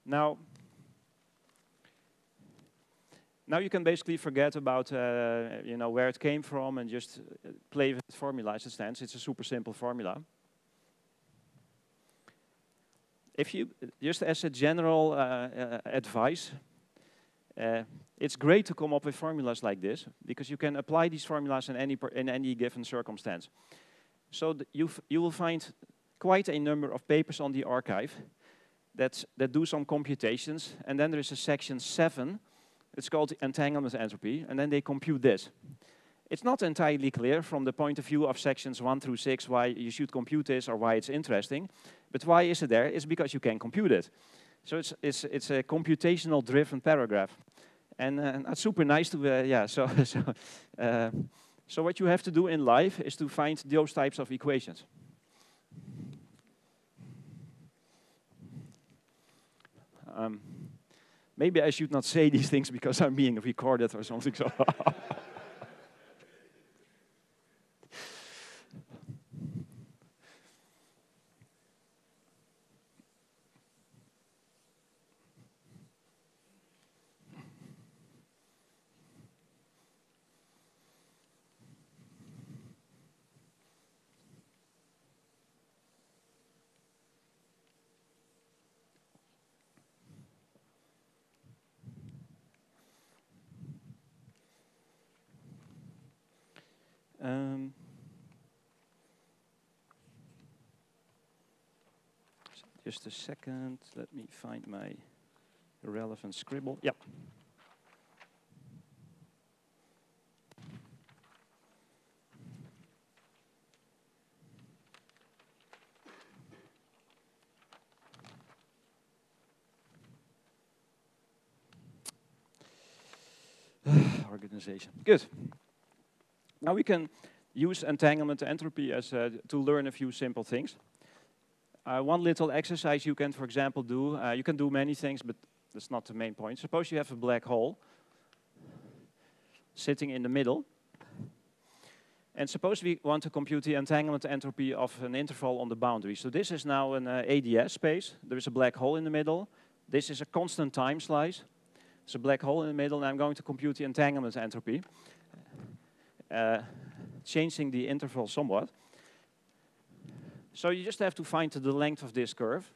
now, now you can basically forget about uh, you know where it came from and just uh, play with formula as it stands. It's a super simple formula. If you just as a general uh, uh, advice, uh, it's great to come up with formulas like this because you can apply these formulas in any in any given circumstance. So you you will find quite a number of papers on the arXiv that that do some computations, and then there is a section seven it's called entanglement entropy, and then they compute this. It's not entirely clear from the point of view of sections 1 through 6 why you should compute this or why it's interesting, but why is it there? It's because you can compute it. So it's, it's, it's a computational driven paragraph. And uh, that's super nice to, uh, yeah, so, so, uh, so what you have to do in life is to find those types of equations. Um, Maybe I should not say these things because I'm being recorded or something. So. Um, just a second, let me find my relevant scribble. Yep. Organization. Good. Now we can use entanglement entropy as uh, to learn a few simple things. Uh, one little exercise you can, for example, do, uh, you can do many things, but that's not the main point. Suppose you have a black hole sitting in the middle. And suppose we want to compute the entanglement entropy of an interval on the boundary. So this is now an uh, ADS space. There is a black hole in the middle. This is a constant time slice. There's a black hole in the middle, and I'm going to compute the entanglement entropy uh, changing the interval somewhat. So you just have to find the length of this curve.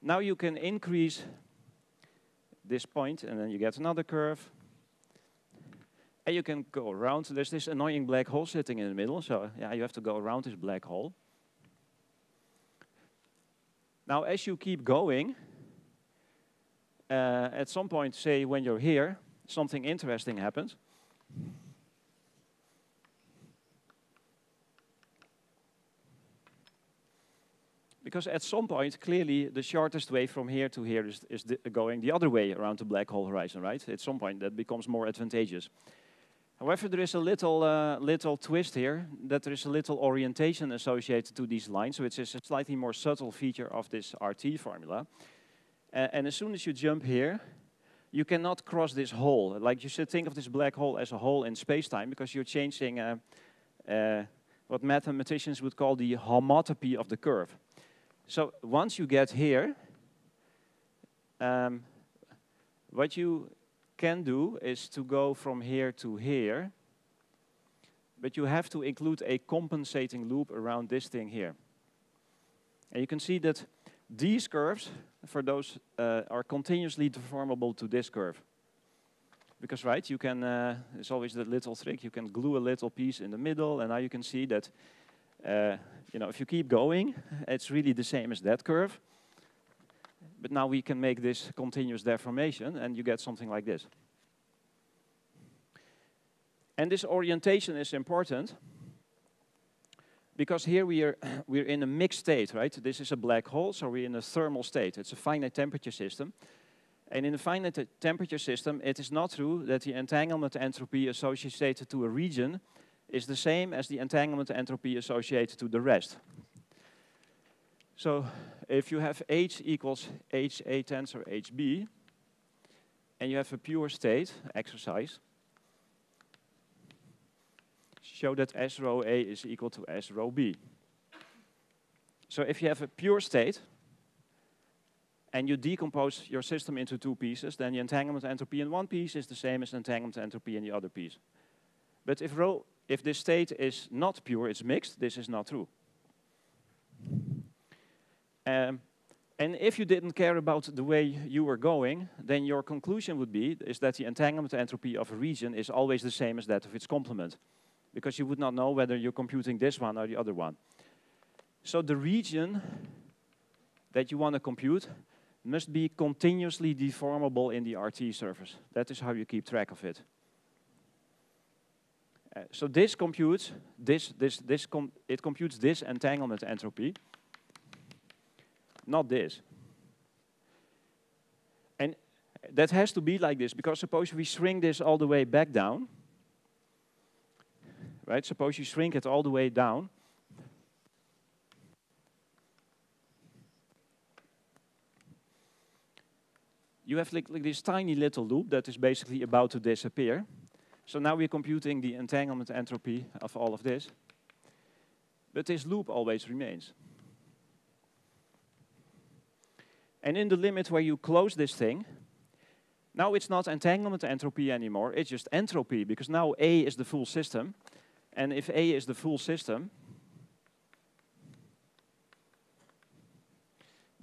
Now you can increase this point, and then you get another curve. And you can go around. There's this annoying black hole sitting in the middle, so yeah, you have to go around this black hole. Now, as you keep going, uh, at some point, say when you're here, something interesting happens. Because at some point, clearly, the shortest way from here to here is, is the going the other way around the black hole horizon, right? At some point, that becomes more advantageous. However, there is a little, uh, little twist here, that there is a little orientation associated to these lines, which is a slightly more subtle feature of this RT formula. Uh, and as soon as you jump here, you cannot cross this hole. Like you should think of this black hole as a hole in space-time because you're changing uh, uh, what mathematicians would call the homotopy of the curve. So once you get here, um, what you can do is to go from here to here, but you have to include a compensating loop around this thing here. And you can see that these curves, for those, uh, are continuously deformable to this curve. Because, right, you can, uh, it's always the little trick, you can glue a little piece in the middle, and now you can see that, Uh, you know, if you keep going, it's really the same as that curve. But now we can make this continuous deformation, and you get something like this. And this orientation is important because here we are we're in a mixed state, right? This is a black hole, so we're in a thermal state. It's a finite temperature system. And in a finite temperature system, it is not true that the entanglement entropy associated to a region is the same as the entanglement entropy associated to the rest. So if you have H equals H A tensor HB, and you have a pure state exercise, show that S rho A is equal to S rho B. So if you have a pure state, and you decompose your system into two pieces, then the entanglement entropy in one piece is the same as entanglement entropy in the other piece. But if rho, if this state is not pure, it's mixed, this is not true. Um, and if you didn't care about the way you were going, then your conclusion would be is that the entanglement entropy of a region is always the same as that of its complement because you would not know whether you're computing this one or the other one. So the region that you want to compute must be continuously deformable in the RT surface. That is how you keep track of it. Uh, so this computes this this this com it computes this entanglement entropy, not this. And that has to be like this because suppose we shrink this all the way back down right? Suppose you shrink it all the way down. You have like, like this tiny little loop that is basically about to disappear. So now we're computing the entanglement entropy of all of this. But this loop always remains. And in the limit where you close this thing, now it's not entanglement entropy anymore, it's just entropy, because now A is the full system. And if A is the full system,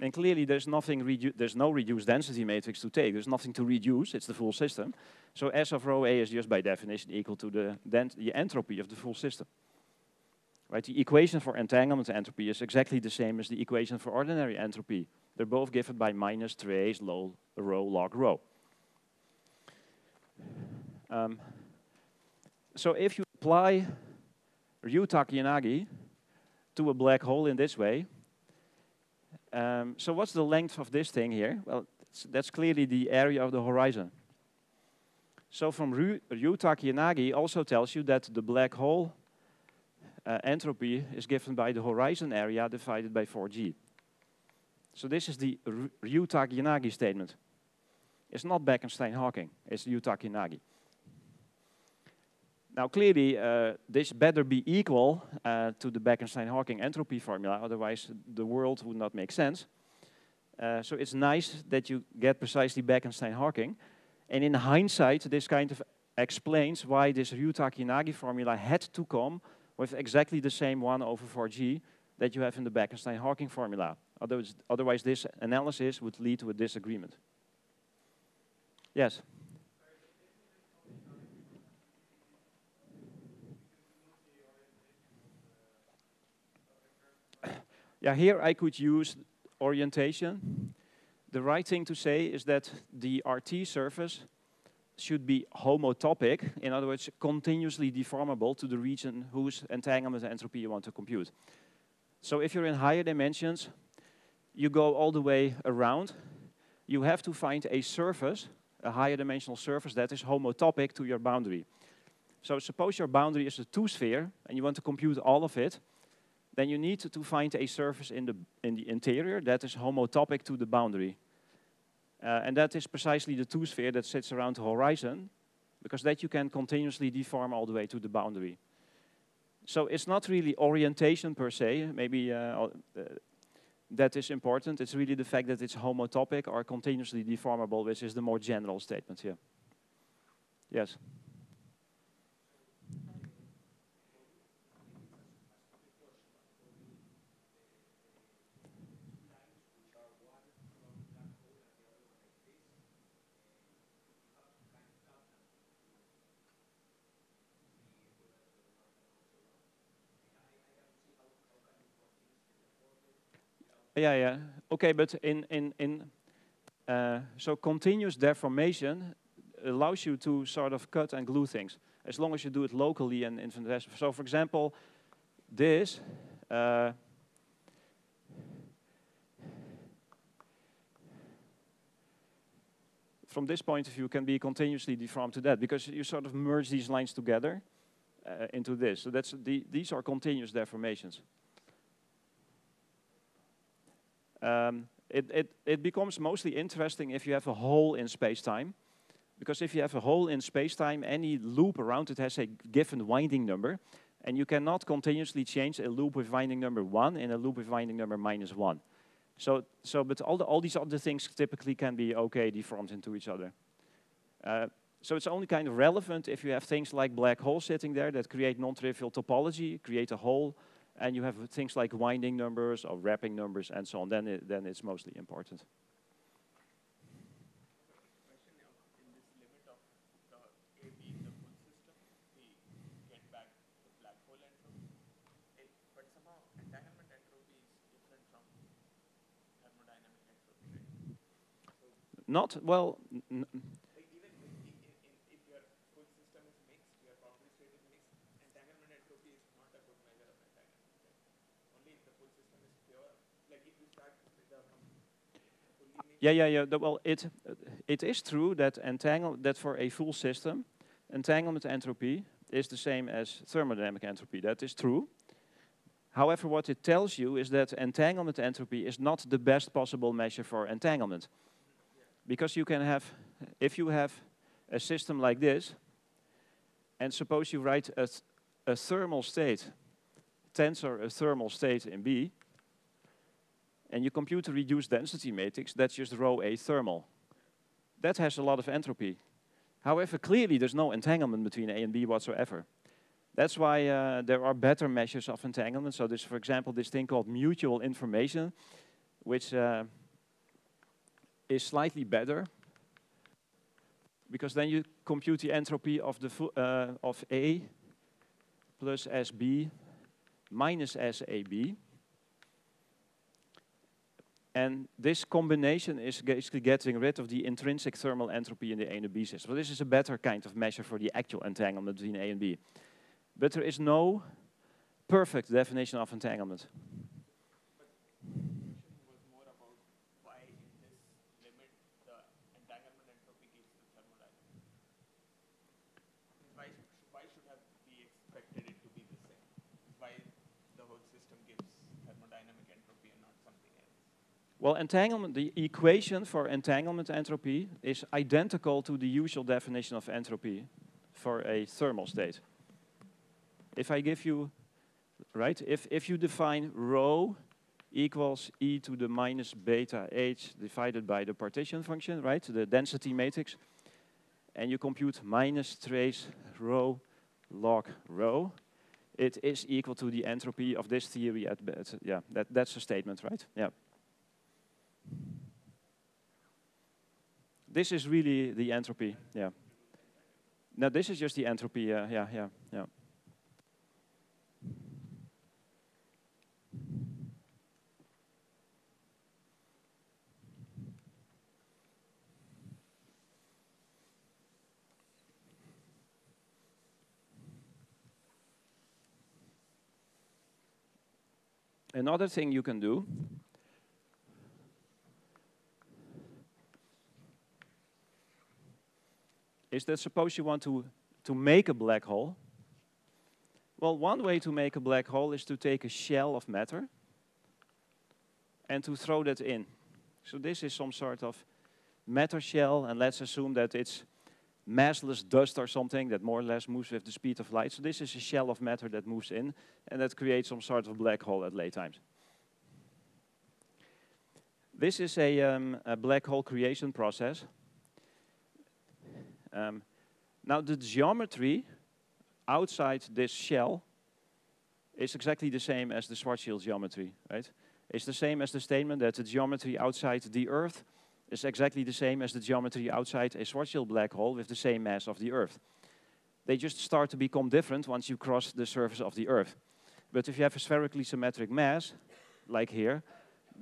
then clearly there's nothing there's no reduced density matrix to take. There's nothing to reduce. It's the full system. So S of rho A is just by definition equal to the, the entropy of the full system. Right? The equation for entanglement entropy is exactly the same as the equation for ordinary entropy. They're both given by minus trace low rho log rho. Um, so if you apply Ryu-Takayanagi to a black hole in this way, um, so what's the length of this thing here? Well, that's clearly the area of the horizon. So from Ryu-Takayanagi also tells you that the black hole uh, entropy is given by the horizon area divided by 4g. So this is the Ryu-Takayanagi statement. It's not Bekenstein-Hawking, it's Ryu-Takayanagi. Now, clearly, uh, this better be equal uh, to the Bekenstein-Hawking entropy formula, otherwise the world would not make sense. Uh, so it's nice that you get precisely Bekenstein-Hawking. And in hindsight, this kind of explains why this Ryu-Takayanagi formula had to come with exactly the same 1 over 4g that you have in the Bekenstein-Hawking formula. Otherwise, otherwise, this analysis would lead to a disagreement. Yes? Yeah, here I could use orientation. The right thing to say is that the RT surface should be homotopic, in other words, continuously deformable to the region whose entanglement entropy you want to compute. So if you're in higher dimensions, you go all the way around. You have to find a surface, a higher dimensional surface that is homotopic to your boundary. So suppose your boundary is a two-sphere, and you want to compute all of it then you need to find a surface in the, in the interior that is homotopic to the boundary. Uh, and that is precisely the two-sphere that sits around the horizon, because that you can continuously deform all the way to the boundary. So it's not really orientation per se, maybe uh, uh, that is important. It's really the fact that it's homotopic or continuously deformable, which is the more general statement here. Yes? Yeah, yeah. Okay, but in in in uh, so continuous deformation allows you to sort of cut and glue things as long as you do it locally and infinitesimal. So, for example, this. Uh, from this point of view, can be continuously deformed to that because you sort of merge these lines together uh, into this. So that's the, these are continuous deformations. Um, it, it, it becomes mostly interesting if you have a hole in space-time. Because if you have a hole in space-time, any loop around it has a given winding number. And you cannot continuously change a loop with winding number 1 in a loop with winding number minus 1. So, so but all, the, all these other things typically can be okay deformed into each other. Uh, so it's only kind of relevant if you have things like black holes sitting there that create non-trivial topology, create a hole, and you have things like winding numbers or wrapping numbers and so on, then, it, then it's mostly important. Not, well, Yeah, yeah, yeah. Well, it uh, it is true that entangle that for a full system, entanglement entropy is the same as thermodynamic entropy. That is true. However, what it tells you is that entanglement entropy is not the best possible measure for entanglement. Because you can have, if you have a system like this, and suppose you write a, th a thermal state, tensor a thermal state in B, and you compute a reduced density matrix, that's just rho A thermal. That has a lot of entropy. However, clearly there's no entanglement between A and B whatsoever. That's why uh, there are better measures of entanglement. So there's, for example, this thing called mutual information, which uh, is slightly better because then you compute the entropy of the uh, of A plus SB minus SAB. And this combination is basically getting rid of the intrinsic thermal entropy in the A and B system. So this is a better kind of measure for the actual entanglement between A and B. But there is no perfect definition of entanglement. Well, entanglement, the equation for entanglement entropy is identical to the usual definition of entropy for a thermal state. If I give you, right, if, if you define rho equals e to the minus beta h divided by the partition function, right, the density matrix, and you compute minus trace rho log rho, it is equal to the entropy of this theory at, yeah, that, that's a statement, right? Yeah. This is really the entropy, yeah. Now this is just the entropy, uh, yeah, yeah, yeah. Another thing you can do is that suppose you want to, to make a black hole. Well, one way to make a black hole is to take a shell of matter and to throw that in. So this is some sort of matter shell, and let's assume that it's massless dust or something that more or less moves with the speed of light. So this is a shell of matter that moves in, and that creates some sort of black hole at late times. This is a, um, a black hole creation process. Um, now the geometry outside this shell is exactly the same as the Schwarzschild geometry, right? It's the same as the statement that the geometry outside the Earth is exactly the same as the geometry outside a Schwarzschild black hole with the same mass of the Earth. They just start to become different once you cross the surface of the Earth. But if you have a spherically symmetric mass, like here,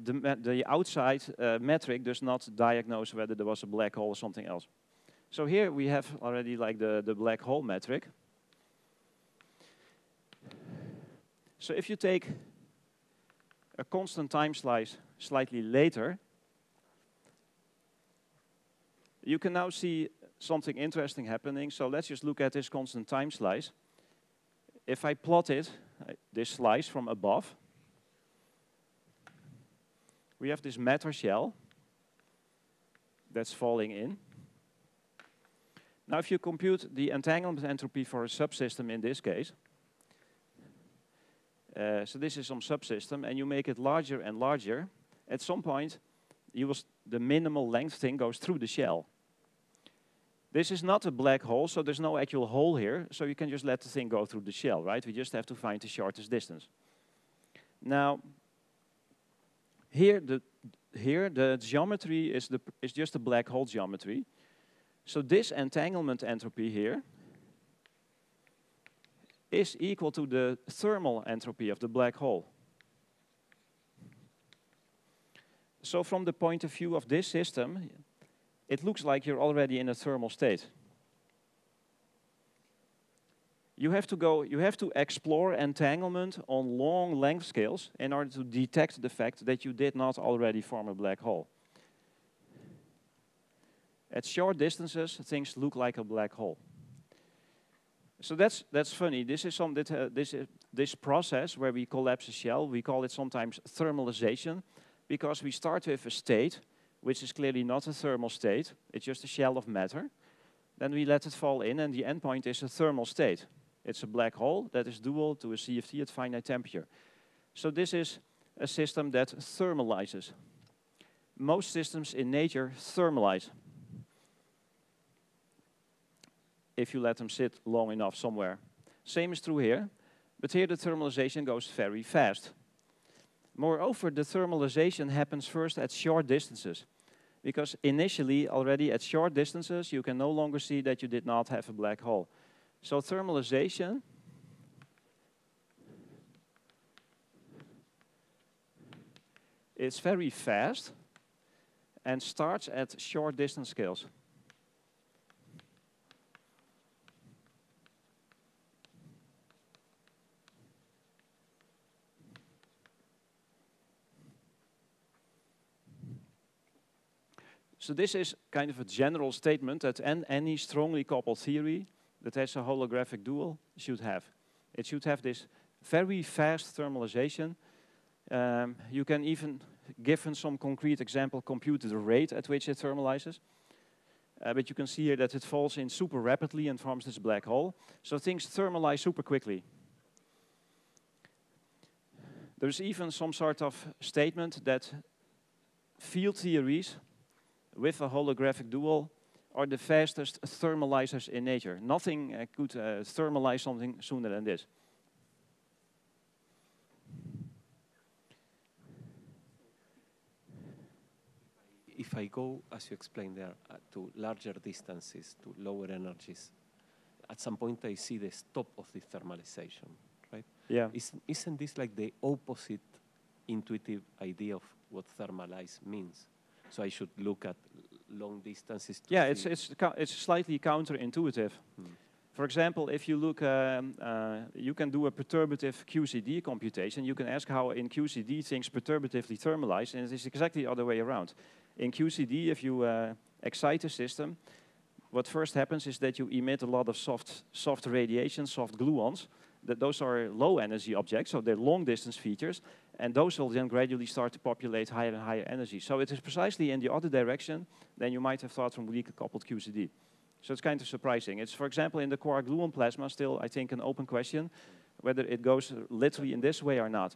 the, the outside uh, metric does not diagnose whether there was a black hole or something else. So here we have already like the, the black hole metric. So if you take a constant time slice slightly later, you can now see something interesting happening. So let's just look at this constant time slice. If I plot it, this slice from above, we have this matter shell that's falling in. Now, if you compute the entanglement entropy for a subsystem in this case, uh, so this is some subsystem, and you make it larger and larger, at some point, the minimal length thing goes through the shell. This is not a black hole, so there's no actual hole here, so you can just let the thing go through the shell, right? We just have to find the shortest distance. Now, here the, here the geometry is, the, is just a black hole geometry. So this entanglement entropy here is equal to the thermal entropy of the black hole. So from the point of view of this system, it looks like you're already in a thermal state. You have to go, you have to explore entanglement on long length scales in order to detect the fact that you did not already form a black hole. At short distances, things look like a black hole. So that's that's funny. This is some that, uh, this is, this process where we collapse a shell. We call it sometimes thermalization, because we start with a state which is clearly not a thermal state. It's just a shell of matter. Then we let it fall in, and the endpoint is a thermal state. It's a black hole that is dual to a CFT at finite temperature. So this is a system that thermalizes. Most systems in nature thermalize if you let them sit long enough somewhere. Same is true here, but here the thermalization goes very fast. Moreover, the thermalization happens first at short distances, because initially, already at short distances, you can no longer see that you did not have a black hole. So thermalization is very fast and starts at short distance scales. So this is kind of a general statement that any strongly coupled theory that has a holographic dual should have. It should have this very fast thermalization. Um, you can even, given some concrete example, compute the rate at which it thermalizes. Uh, but you can see here that it falls in super rapidly and forms this black hole. So things thermalize super quickly. There's even some sort of statement that field theories with a holographic dual are the fastest thermalizers in nature. Nothing uh, could uh, thermalize something sooner than this. If I go, as you explained there, uh, to larger distances, to lower energies, at some point I see the stop of the thermalization, right? Yeah. Is, isn't this like the opposite intuitive idea of what thermalize means? So I should look at long distances. Yeah, it's, it's, it's slightly counterintuitive. Hmm. For example, if you look, um, uh, you can do a perturbative QCD computation. You can ask how in QCD things perturbatively thermalize, and it is exactly the other way around. In QCD, if you uh, excite a system, what first happens is that you emit a lot of soft, soft radiation, soft gluons. That those are low energy objects, so they're long distance features, and those will then gradually start to populate higher and higher energy. So it is precisely in the other direction than you might have thought from weak coupled QCD. So it's kind of surprising. It's, for example, in the quark gluon plasma, still, I think, an open question whether it goes literally in this way or not.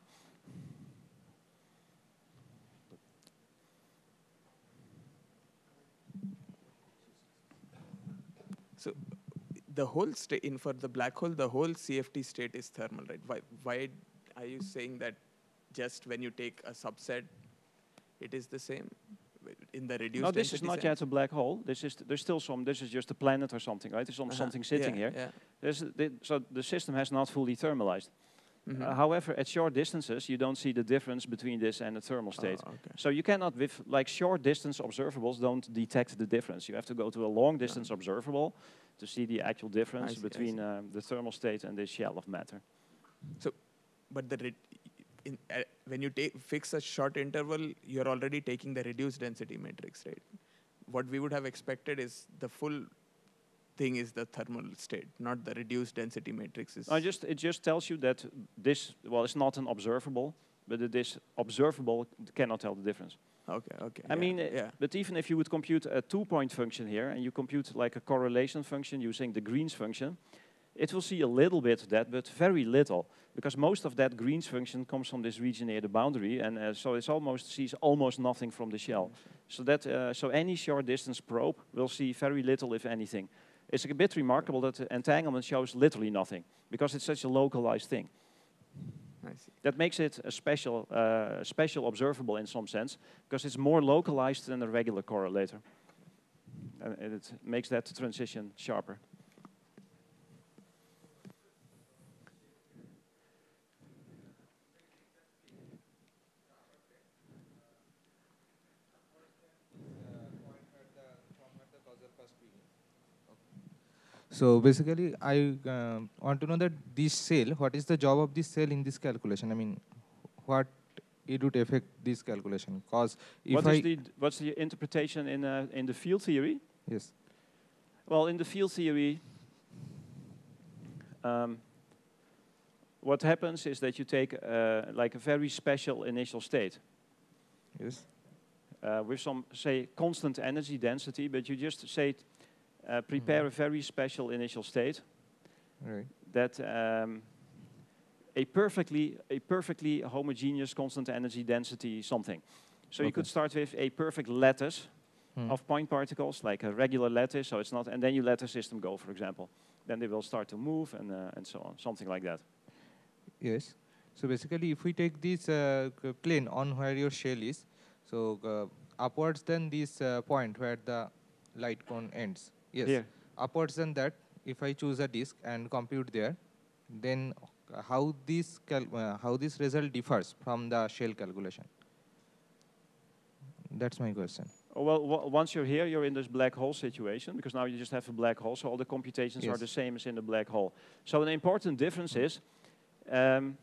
So the whole state in for the black hole, the whole CFT state is thermal, right? Why, why are you saying that just when you take a subset, it is the same in the reduced no, this is not sense? yet a black hole. This is there's still some. This is just a planet or something, right? There's some, Uh-huh. something sitting Yeah, here. Yeah. So the system has not fully thermalized. Mhm. Uh, however, at short distances, you don't see the difference between this and the thermal state. Oh, okay. So you cannot, with like short distance observables, don't detect the difference. You have to go to a long distance observable to see the actual difference see, between um, the thermal state and the shell of matter. So, but the in, uh, when you take fix a short interval, you're already taking the reduced density matrix, right? What we would have expected is the full thing is the thermal state, not the reduced density matrix. Is I just it just tells you that this well, it's not an observable, but that this observable cannot tell the difference. okay, okay. I yeah, mean, yeah. But even if you would compute a two-point function here, and you compute like a correlation function using the Green's function, it will see a little bit of that, but very little, because most of that Green's function comes from this region near the boundary, and uh, so it almost sees almost nothing from the shell. So that uh, so any short distance probe will see very little, if anything. It's a bit remarkable that the entanglement shows literally nothing, because it's such a localized thing. I see. That makes it a special, uh, special observable in some sense, because it's more localized than a regular correlator. And it makes that transition sharper. So basically, I um want to know that this cell, what is the job of this cell in this calculation? I mean, what it would affect this calculation? Because if What I is the, what's the interpretation in, uh, in the field theory? yes, Well, in the field theory, um, what happens is that you take uh, like a very special initial state yes, uh, with some, say, constant energy density, but you just say, uh, prepare a very special initial state right, that um, a perfectly a perfectly homogeneous constant energy density something. So you could start with a perfect lattice Hmm. of point particles, like a regular lattice. So it's not, and then you let the system go, for example. Then they will start to move and uh, and so on, something like that. yes. So basically, if we take this uh, plane on where your shell is, so uh, upwards then this uh, point where the light cone ends. Yes. Here. upwards than that, if I choose a disk and compute there, then how this cal- uh, how this result differs from the shell calculation? That's my question. Oh, well, w- once you're here, you're in this black hole situation because now you just have a black hole, so all the computations are the same as in the black hole. So an important difference is um,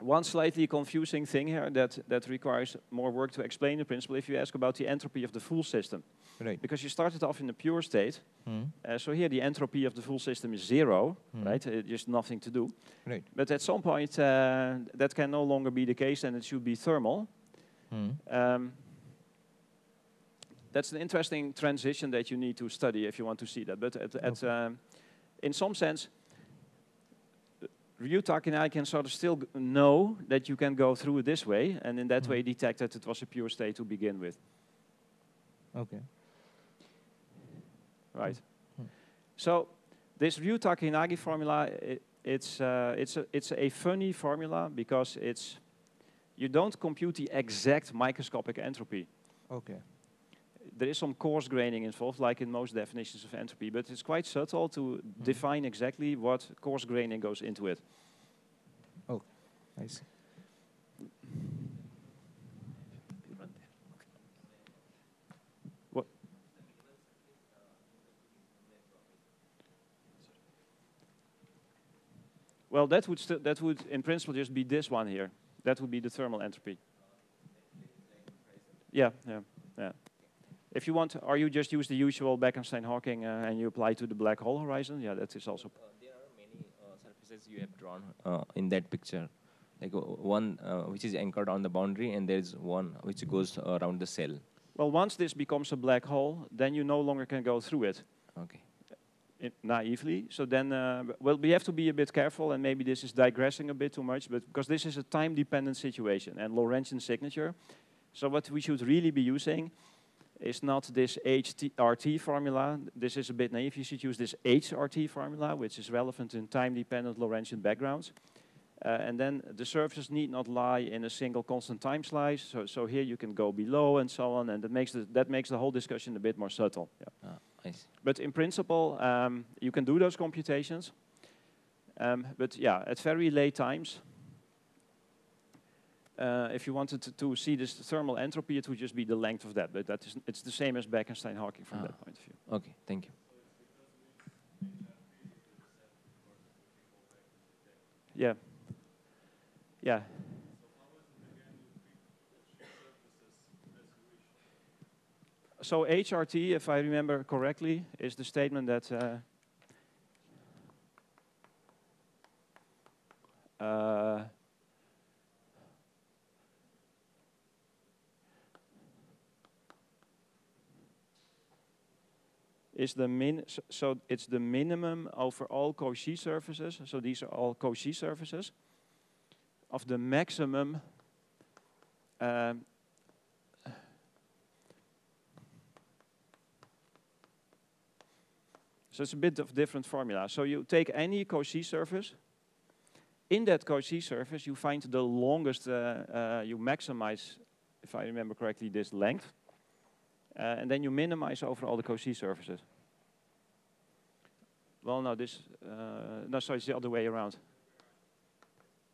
one slightly confusing thing here that, that requires more work to explain the principle if you ask about the entropy of the full system. Right. Because you started off in a pure state, Hmm. uh, so here the entropy of the full system is zero, Hmm. right? Uh, just nothing to do. Right. But at some point, uh, that can no longer be the case and it should be thermal. Hmm. Um, that's an interesting transition that you need to study if you want to see that. But at, at, um, in some sense, Ryu-Takayanagi can sort of still know that you can go through it this way, and in that Mhm. way detect that it was a pure state to begin with, Okay. right? Mhm. So this Ryu-Takayanagi formula, i it's, uh, it's, a, it's a funny formula because it's, you don't compute the exact microscopic entropy. Okay. There is some coarse graining involved, like in most definitions of entropy, but it's quite subtle to mm-hmm. define exactly what coarse graining goes into it. Oh, I see. Well, that would that would in principle just be this one here. That would be the thermal entropy. Yeah, yeah, yeah. If you want, or you just use the usual Bekenstein-Hawking uh, and you apply to the black hole horizon, yeah, that is also. Uh, there are many uh, surfaces you have drawn uh, in that picture. Like one uh, which is anchored on the boundary, and there is one which goes around the cell. Well, once this becomes a black hole, then you no longer can go through it. Okay. i- naively. So then, uh, well, we have to be a bit careful, and maybe this is digressing a bit too much, but because this is a time-dependent situation and Lorentzian signature. So what we should really be using is not this HRT formula. This is a bit naive. You should use this HRT formula, which is relevant in time-dependent Lorentzian backgrounds. Uh, and then the surfaces need not lie in a single constant time slice. So, so here you can go below and so on, and that makes the, that makes the whole discussion a bit more subtle. Yeah. Ah. But in principle, um, you can do those computations. Um, but yeah, at very late times, uh, if you wanted to, to, see this thermal entropy, it would just be the length of that. But that is, it's the same as Bekenstein-Hawking from Ah. that point of view. Okay, thank you. Yeah. Yeah. So HRT, if I remember correctly, is the statement that uh, uh, is the min so, it's the minimum over all Cauchy surfaces. So these are all Cauchy surfaces of the maximum um, So it's a bit of different formula. So you take any Cauchy surface. In that Cauchy surface, you find the longest, uh, uh, you maximize, if I remember correctly, this length. Uh, and then you minimize over all the Cauchy surfaces. Well, no, this, uh, no, sorry, it's the other way around.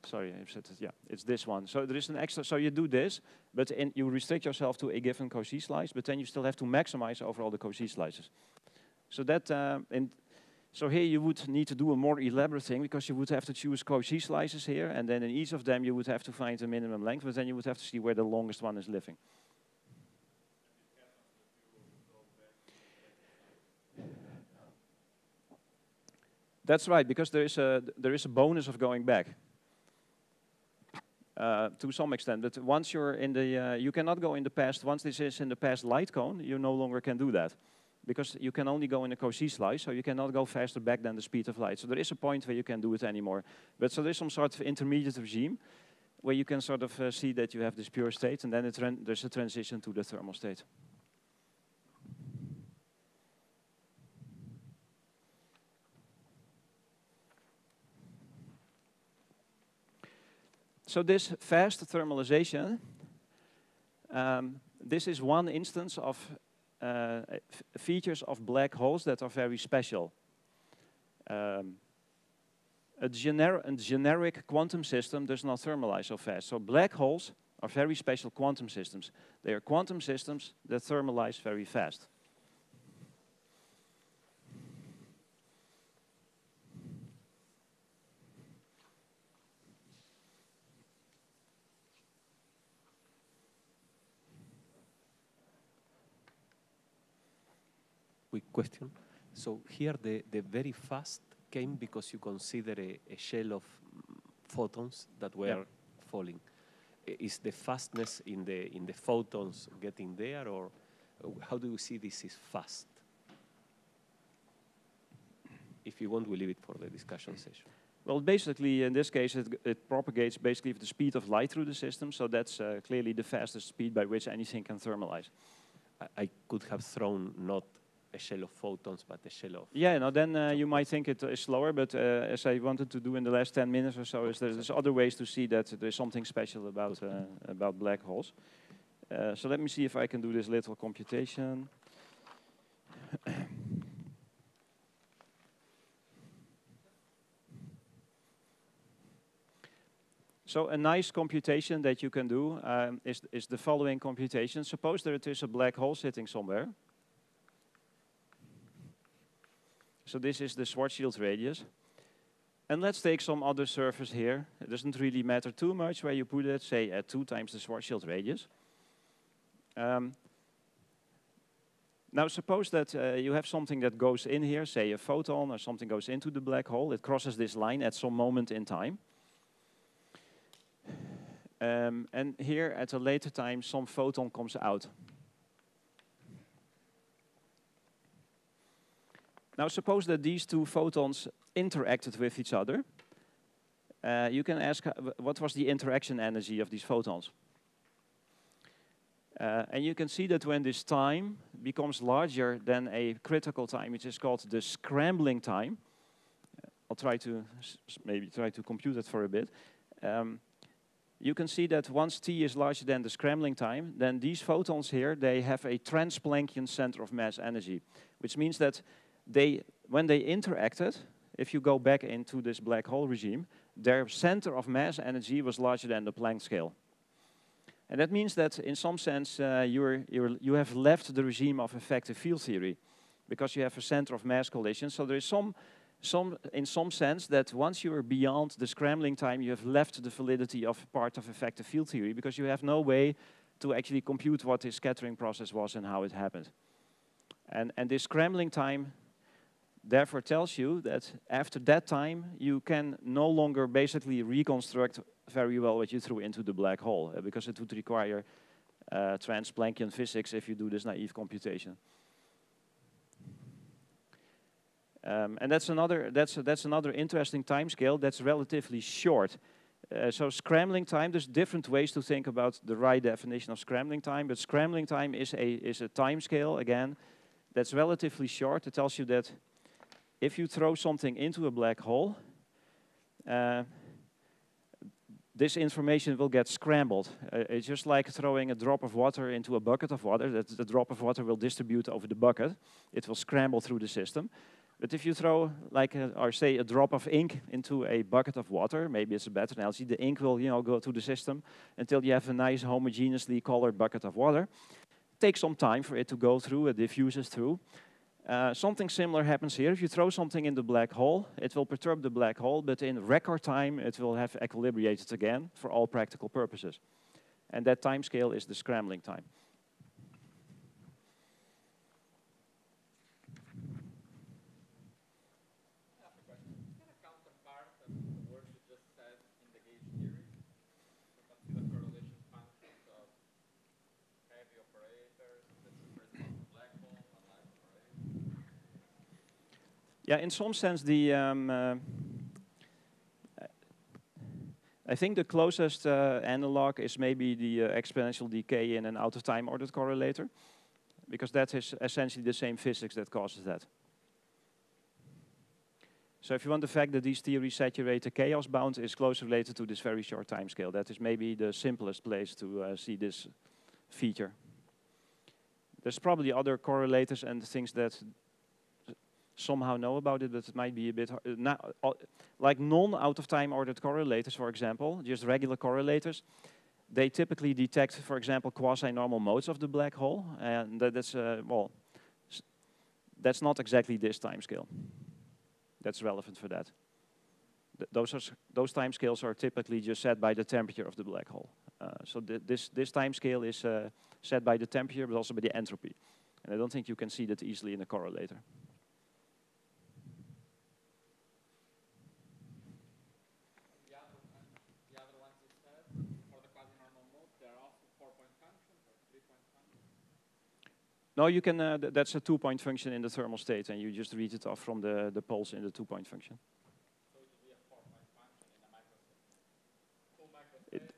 Sorry, I said yeah, it's this one. So there is an extra, so you do this, but in, you restrict yourself to a given Cauchy slice, but then you still have to maximize over all the Cauchy slices. So that, uh, so here you would need to do a more elaborate thing because you would have to choose Cauchy slices here, and then in each of them you would have to find a minimum length, but then you would have to see where the longest one is living. That's right, because there is a there is a bonus of going back. Uh, to some extent, but once you're in the, uh, you cannot go in the past. Once this is in the past light cone, you no longer can do that, because you can only go in a Cauchy slice, so you cannot go faster back than the speed of light. So there is a point where you can do it anymore. But so there's some sort of intermediate regime where you can sort of uh, see that you have this pure state, and then there's a transition to the thermal state. So this fast thermalization, um, this is one instance of uh, features of black holes that are very special. Um, a, gener a generic quantum system does not thermalize so fast. So black holes are very special quantum systems. They are quantum systems that thermalize very fast. Question. So here the, the very fast came because you consider a, a shell of photons that were Yeah. falling. Is the fastness in the in the photons getting there, or how do you see this is fast? If you want, we leave it for the discussion session. Well, basically, in this case, it, it propagates basically with the speed of light through the system, so that's uh, clearly the fastest speed by which anything can thermalize. I, I could have thrown not a shell of photons, but a shell of Yeah, now then uh, you might think it is slower, but uh, as I wanted to do in the last 10 minutes or so, is there, there's other ways to see that there's something special about, uh, about black holes. Uh, so let me see if I can do this little computation. So a nice computation that you can do um, is, is the following computation. Suppose there is a black hole sitting somewhere. So this is the Schwarzschild radius. And let's take some other surface here. It doesn't really matter too much where you put it, say at 2 times the Schwarzschild radius. Um, now suppose that uh, you have something that goes in here, say a photon or something goes into the black hole. It crosses this line at some moment in time. Um, and here at a later time, some photon comes out. Now suppose that these two photons interacted with each other. Uh, you can ask uh, what was the interaction energy of these photons. Uh, and you can see that when this time becomes larger than a critical time, which is called the scrambling time, uh, I'll try to maybe try to compute it for a bit. Um, you can see that once t is larger than the scrambling time, then these photons here, they have a transplanckian center of mass energy, which means that they, when they interacted, if you go back into this black hole regime, their center of mass energy was larger than the Planck scale. And that means that in some sense uh, you're, you're, you have left the regime of effective field theory because you have a center of mass collision. So there is some, some, in some sense that once you are beyond the scrambling time, you have left the validity of part of effective field theory because you have no way to actually compute what the scattering process was and how it happened. And, and this scrambling time therefore tells you that after that time, you can no longer basically reconstruct very well what you threw into the black hole, uh, because it would require uh, trans-Planckian physics if you do this naive computation. Um, and that's another, that's, that's another interesting time scale that's relatively short. Uh, so scrambling time, there's different ways to think about the right definition of scrambling time, but scrambling time is a, is a time scale, again, that's relatively short. It tells you that if you throw something into a black hole, uh, this information will get scrambled. Uh, it's just like throwing a drop of water into a bucket of water. That the drop of water will distribute over the bucket. It will scramble through the system. But if you throw, like, a, or say, a drop of ink into a bucket of water, maybe it's a better analogy, the ink will, you know, go through the system until you have a nice homogeneously colored bucket of water. It takes some time for it to go through, it diffuses through. Uh, something similar happens here. If you throw something in the black hole, it will perturb the black hole, but in record time, it will have equilibrated again for all practical purposes. And that time scale is the scrambling time. Yeah, in some sense, the um, uh, I think the closest uh, analog is maybe the uh, exponential decay in an out-of-time ordered correlator, because that is essentially the same physics that causes that. So if you want the fact that these theories saturate the chaos bound is closely related to this very short time scale. That is maybe the simplest place to uh, see this feature. There's probably other correlators and things that somehow know about it, but it might be a bit hard. Now, like non-out-of-time ordered correlators, for example, just regular correlators, they typically detect, for example, quasi-normal modes of the black hole, and that, that's, uh, well, that's not exactly this time scale. That's relevant for that. Th those, are, those time scales are typically just set by the temperature of the black hole. Uh, so th this, this time scale is uh, set by the temperature, but also by the entropy. And I don't think you can see that easily in a correlator. No, you can. Uh, th that's a two-point function in the thermal state, and you just read it off from the the pulse in the two-point function.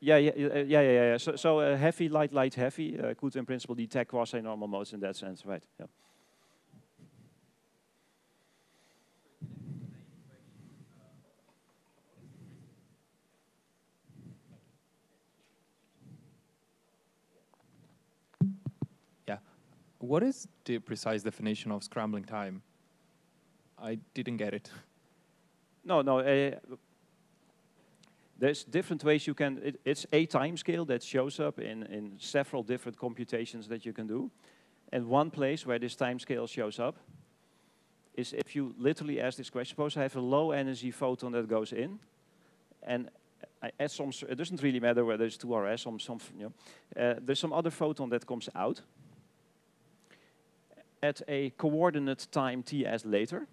yeah, yeah, yeah, yeah, yeah. So, so uh, heavy, light, light, heavy uh, could in principle detect quasi-normal modes in that sense, right? Yeah. What is the precise definition of scrambling time? I didn't get it. No, no. Uh, there's different ways you can, it, it's a time scale that shows up in, in several different computations that you can do. And one place where this time scale shows up is if you literally ask this question, suppose I have a low energy photon that goes in, and some, it doesn't really matter whether it's 2RS, or some, you know, uh, there's some other photon that comes out, at a coordinate time ts later.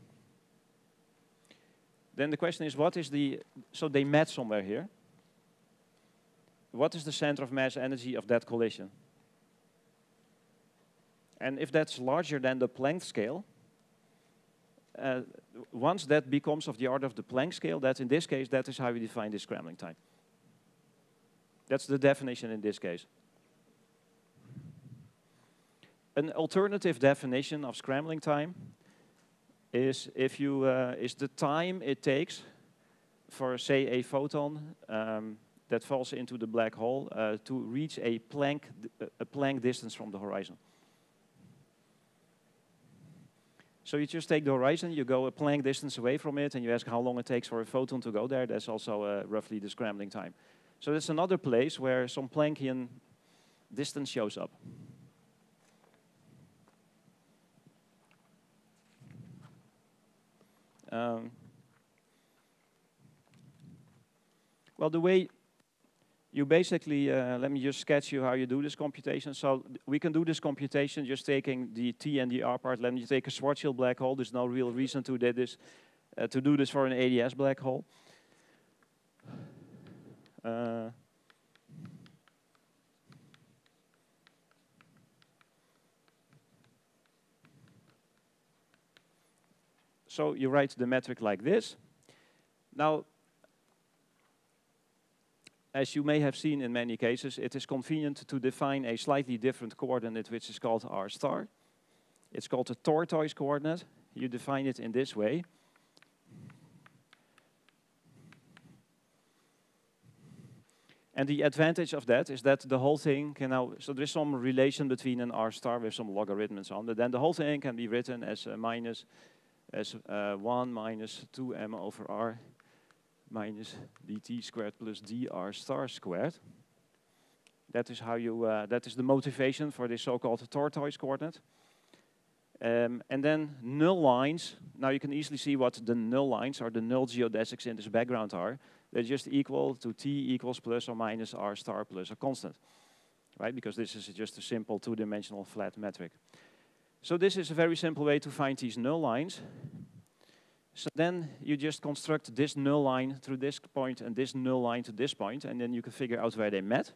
Then the question is, what is the, so they met somewhere here. What is the center of mass energy of that collision? And if that's larger than the Planck scale, uh, once that becomes of the order of the Planck scale, that in this case, that is how we define this scrambling time. That's the definition in this case. An alternative definition of scrambling time is if you uh, is the time it takes for say a photon um, that falls into the black hole uh, to reach a Planck a Planck distance from the horizon. So you just take the horizon, you go a Planck distance away from it, and you ask how long it takes for a photon to go there. That's also uh, roughly the scrambling time. So that's another place where some Planckian distance shows up. Um, well, the way you basically, uh, let me just sketch you how you do this computation. So we can do this computation just taking the T and the R part. Let me take a Schwarzschild black hole. There's no real reason to do this, uh, to do this for an AdS black hole. Uh, so you write the metric like this. Now, as you may have seen in many cases, it is convenient to define a slightly different coordinate, which is called r star. It's called a tortoise coordinate. You define it in this way. And the advantage of that is that the whole thing can now, so there's some relation between an r star with some logarithm and so on, but then the whole thing can be written as a minus, as uh, 1 minus 2m over r minus dt squared plus dr star squared. That is how you, uh, that is the motivation for this so-called tortoise coordinate. Um, and then null lines, now you can easily see what the null lines or the null geodesics in this background are. They're just equal to t equals plus or minus r star plus a constant, right? Because this is just a simple two-dimensional flat metric. So this is a very simple way to find these null lines. So then you just construct this null line through this point and this null line to this point, and then you can figure out where they met.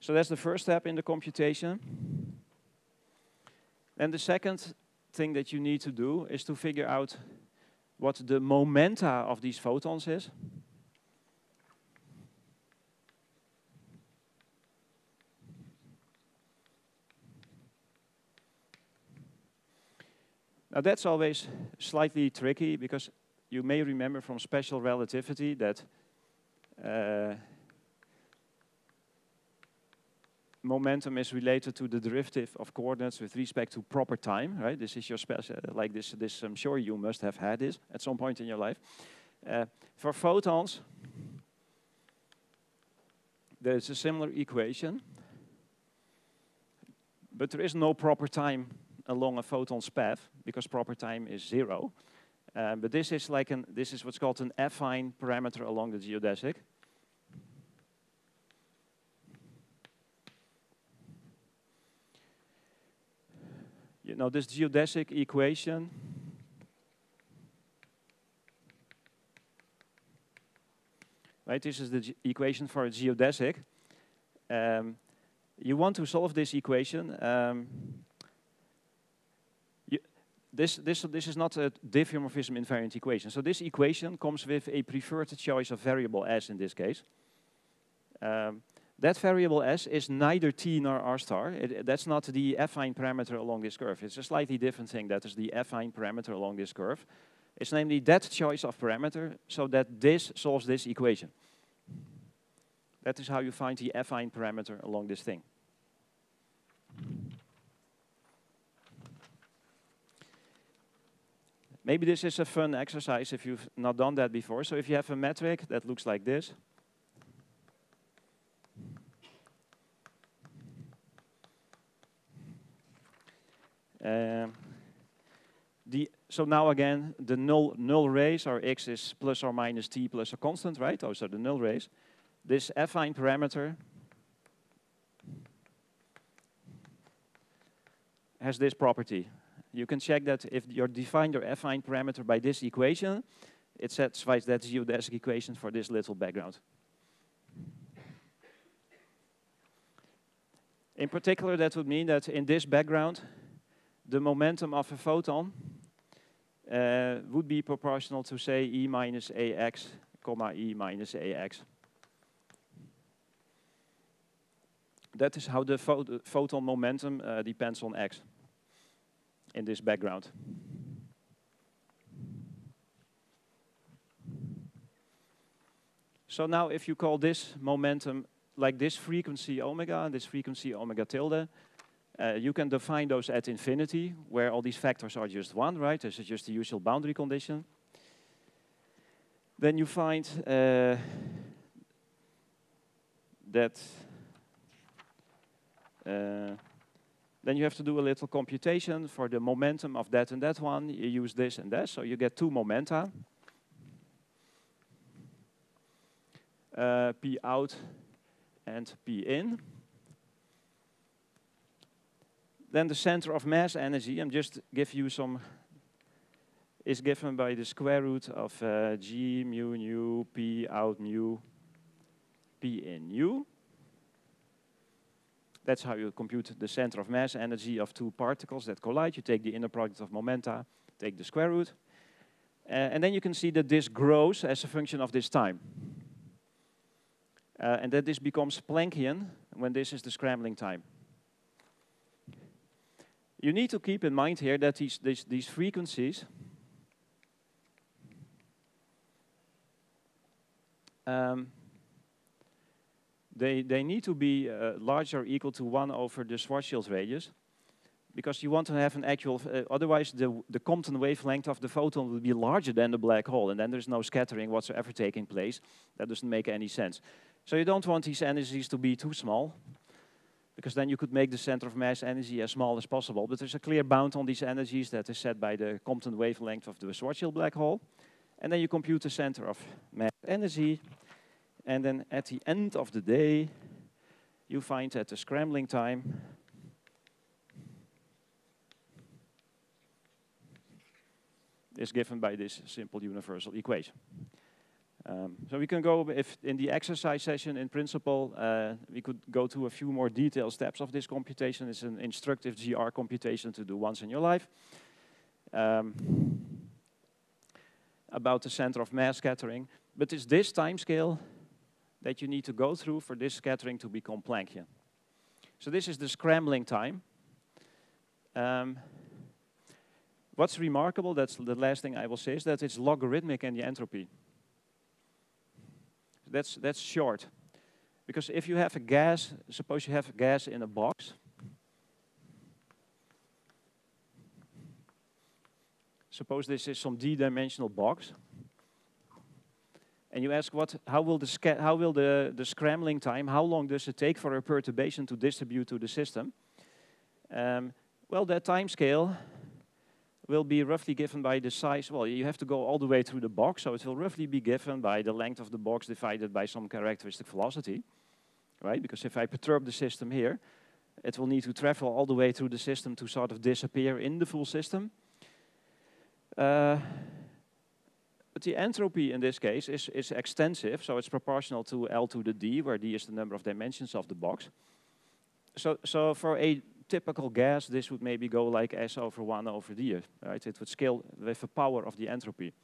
So that's the first step in the computation. And the second thing that you need to do is to figure out what the momenta of these photons is. Now that's always slightly tricky because you may remember from special relativity that uh, momentum is related to the derivative of coordinates with respect to proper time, right? This is your special, like this, this, I'm sure you must have had this at some point in your life. Uh, for photons, there's a similar equation, but there is no proper time along a photon's path because proper time is zero. Um, but this is like an, this is what's called an affine parameter along the geodesic. You know, this geodesic equation right? This is the equation for a geodesic. Um, you want to solve this equation. Um, this, this, this is not a diffeomorphism invariant equation. So this equation comes with a preferred choice of variable s in this case. Um, that variable s is neither t nor r star. It, that's not the affine parameter along this curve. It's a slightly different thing. That is the affine parameter along this curve. It's namely that choice of parameter so that this solves this equation. That is how you find the affine parameter along this thing. Maybe this is a fun exercise if you've not done that before. So if you have a metric that looks like this, um, the, so now again, the null, null rays, or x is plus or minus t plus a constant, right? Those are the null rays. This affine parameter has this property. You can check that if you define your affine parameter by this equation, it satisfies that geodesic equation for this little background. In particular, that would mean that in this background, the momentum of a photon uh, would be proportional to, say, E minus AX, comma E minus AX. That is how the photon momentum uh, depends on X in this background. So now if you call this momentum like this frequency omega and this frequency omega tilde, Uh, you can define those at infinity, where all these factors are just one, right? This is just the usual boundary condition. Then you find uh, that uh, then you have to do a little computation for the momentum of that and that one. You use this and that, so you get two momenta. Uh, P out and P in. Then the center of mass energy, I'm just give you some, is given by the square root of uh, G mu nu P out mu P in nu. That's how you compute the center of mass energy of two particles that collide. You take the inner product of momenta, take the square root. Uh, and then you can see that this grows as a function of this time. Uh, and that this becomes Planckian when this is the scrambling time. You need to keep in mind here that these, these, these frequencies um, they, they need to be uh, larger equal to 1 over the Schwarzschild radius because you want to have an actual, uh, otherwise the, the Compton wavelength of the photon will be larger than the black hole and then there's no scattering whatsoever taking place. That doesn't make any sense. So you don't want these energies to be too small because then you could make the center of mass energy as small as possible. But there's a clear bound on these energies that is set by the Compton wavelength of the Schwarzschild black hole. And then you compute the center of mass energy and then at the end of the day, you find that the scrambling time is given by this simple universal equation. Um, so we can go, if in the exercise session, in principle, uh, we could go to a few more detailed steps of this computation. It's an instructive GR computation to do once in your life. Um, about the center of mass scattering. But it's this time scale that you need to go through for this scattering to become Planckian. So this is the scrambling time. Um, what's remarkable, that's the last thing I will say, is that it's logarithmic in the entropy. That's, that's short. Because if you have a gas, suppose you have a gas in a box, suppose this is some d-dimensional box, and you ask what, how will, the, how will the, the scrambling time, how long does it take for a perturbation to distribute to the system? Um, well, that time scale will be roughly given by the size. Well, you have to go all the way through the box, so it will roughly be given by the length of the box divided by some characteristic velocity, right? Because if I perturb the system here, it will need to travel all the way through the system to sort of disappear in the full system. Uh, but the entropy in this case is, is extensive, so it's proportional to L to the D, where D is the number of dimensions of the box. So, so for a typical gas, this would maybe go like S over 1 over D, right? It would scale with the power of the entropy.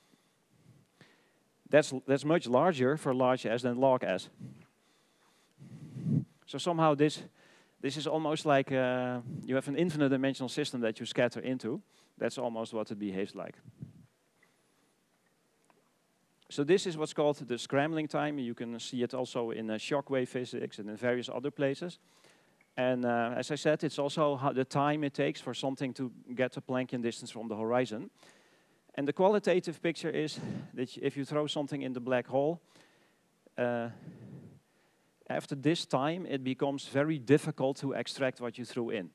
That's, that's much larger for large S than log S. So somehow this, this is almost like uh, you have an infinite dimensional system that you scatter into. That's almost what it behaves like. So this is what's called the scrambling time. You can see it also in uh, shockwave physics and in various other places. And uh, as I said, it's also the time it takes for something to get a Planckian distance from the horizon. And the qualitative picture is that if you throw something in the black hole, uh, after this time, it becomes very difficult to extract what you threw in.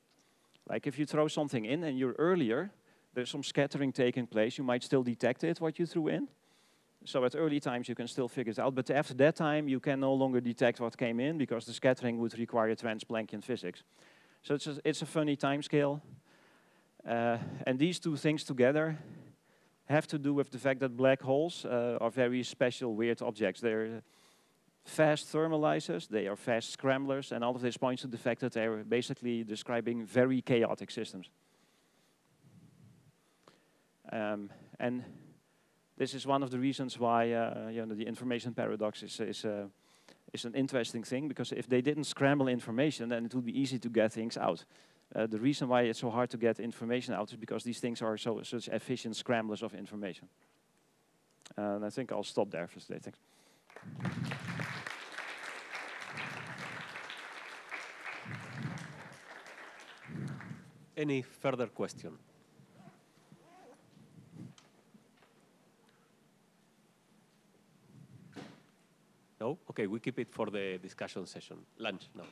Like if you throw something in and you're earlier, there's some scattering taking place, you might still detect it, what you threw in. So at early times you can still figure it out, but after that time you can no longer detect what came in because the scattering would require trans-Planckian physics. So it's a, it's a funny time scale. Uh, and these two things together have to do with the fact that black holes uh, are very special, weird objects. They're fast thermalizers, they are fast scramblers, and all of this points to the fact that they're basically describing very chaotic systems. Um, and this is one of the reasons why uh, you know, the information paradox is, is, uh, is an interesting thing, because if they didn't scramble information, then it would be easy to get things out. Uh, the reason why it's so hard to get information out is because these things are so such efficient scramblers of information. and I think I'll stop there for today. Thanks. Any further question? No? Okay, we keep it for the discussion session. Lunch now.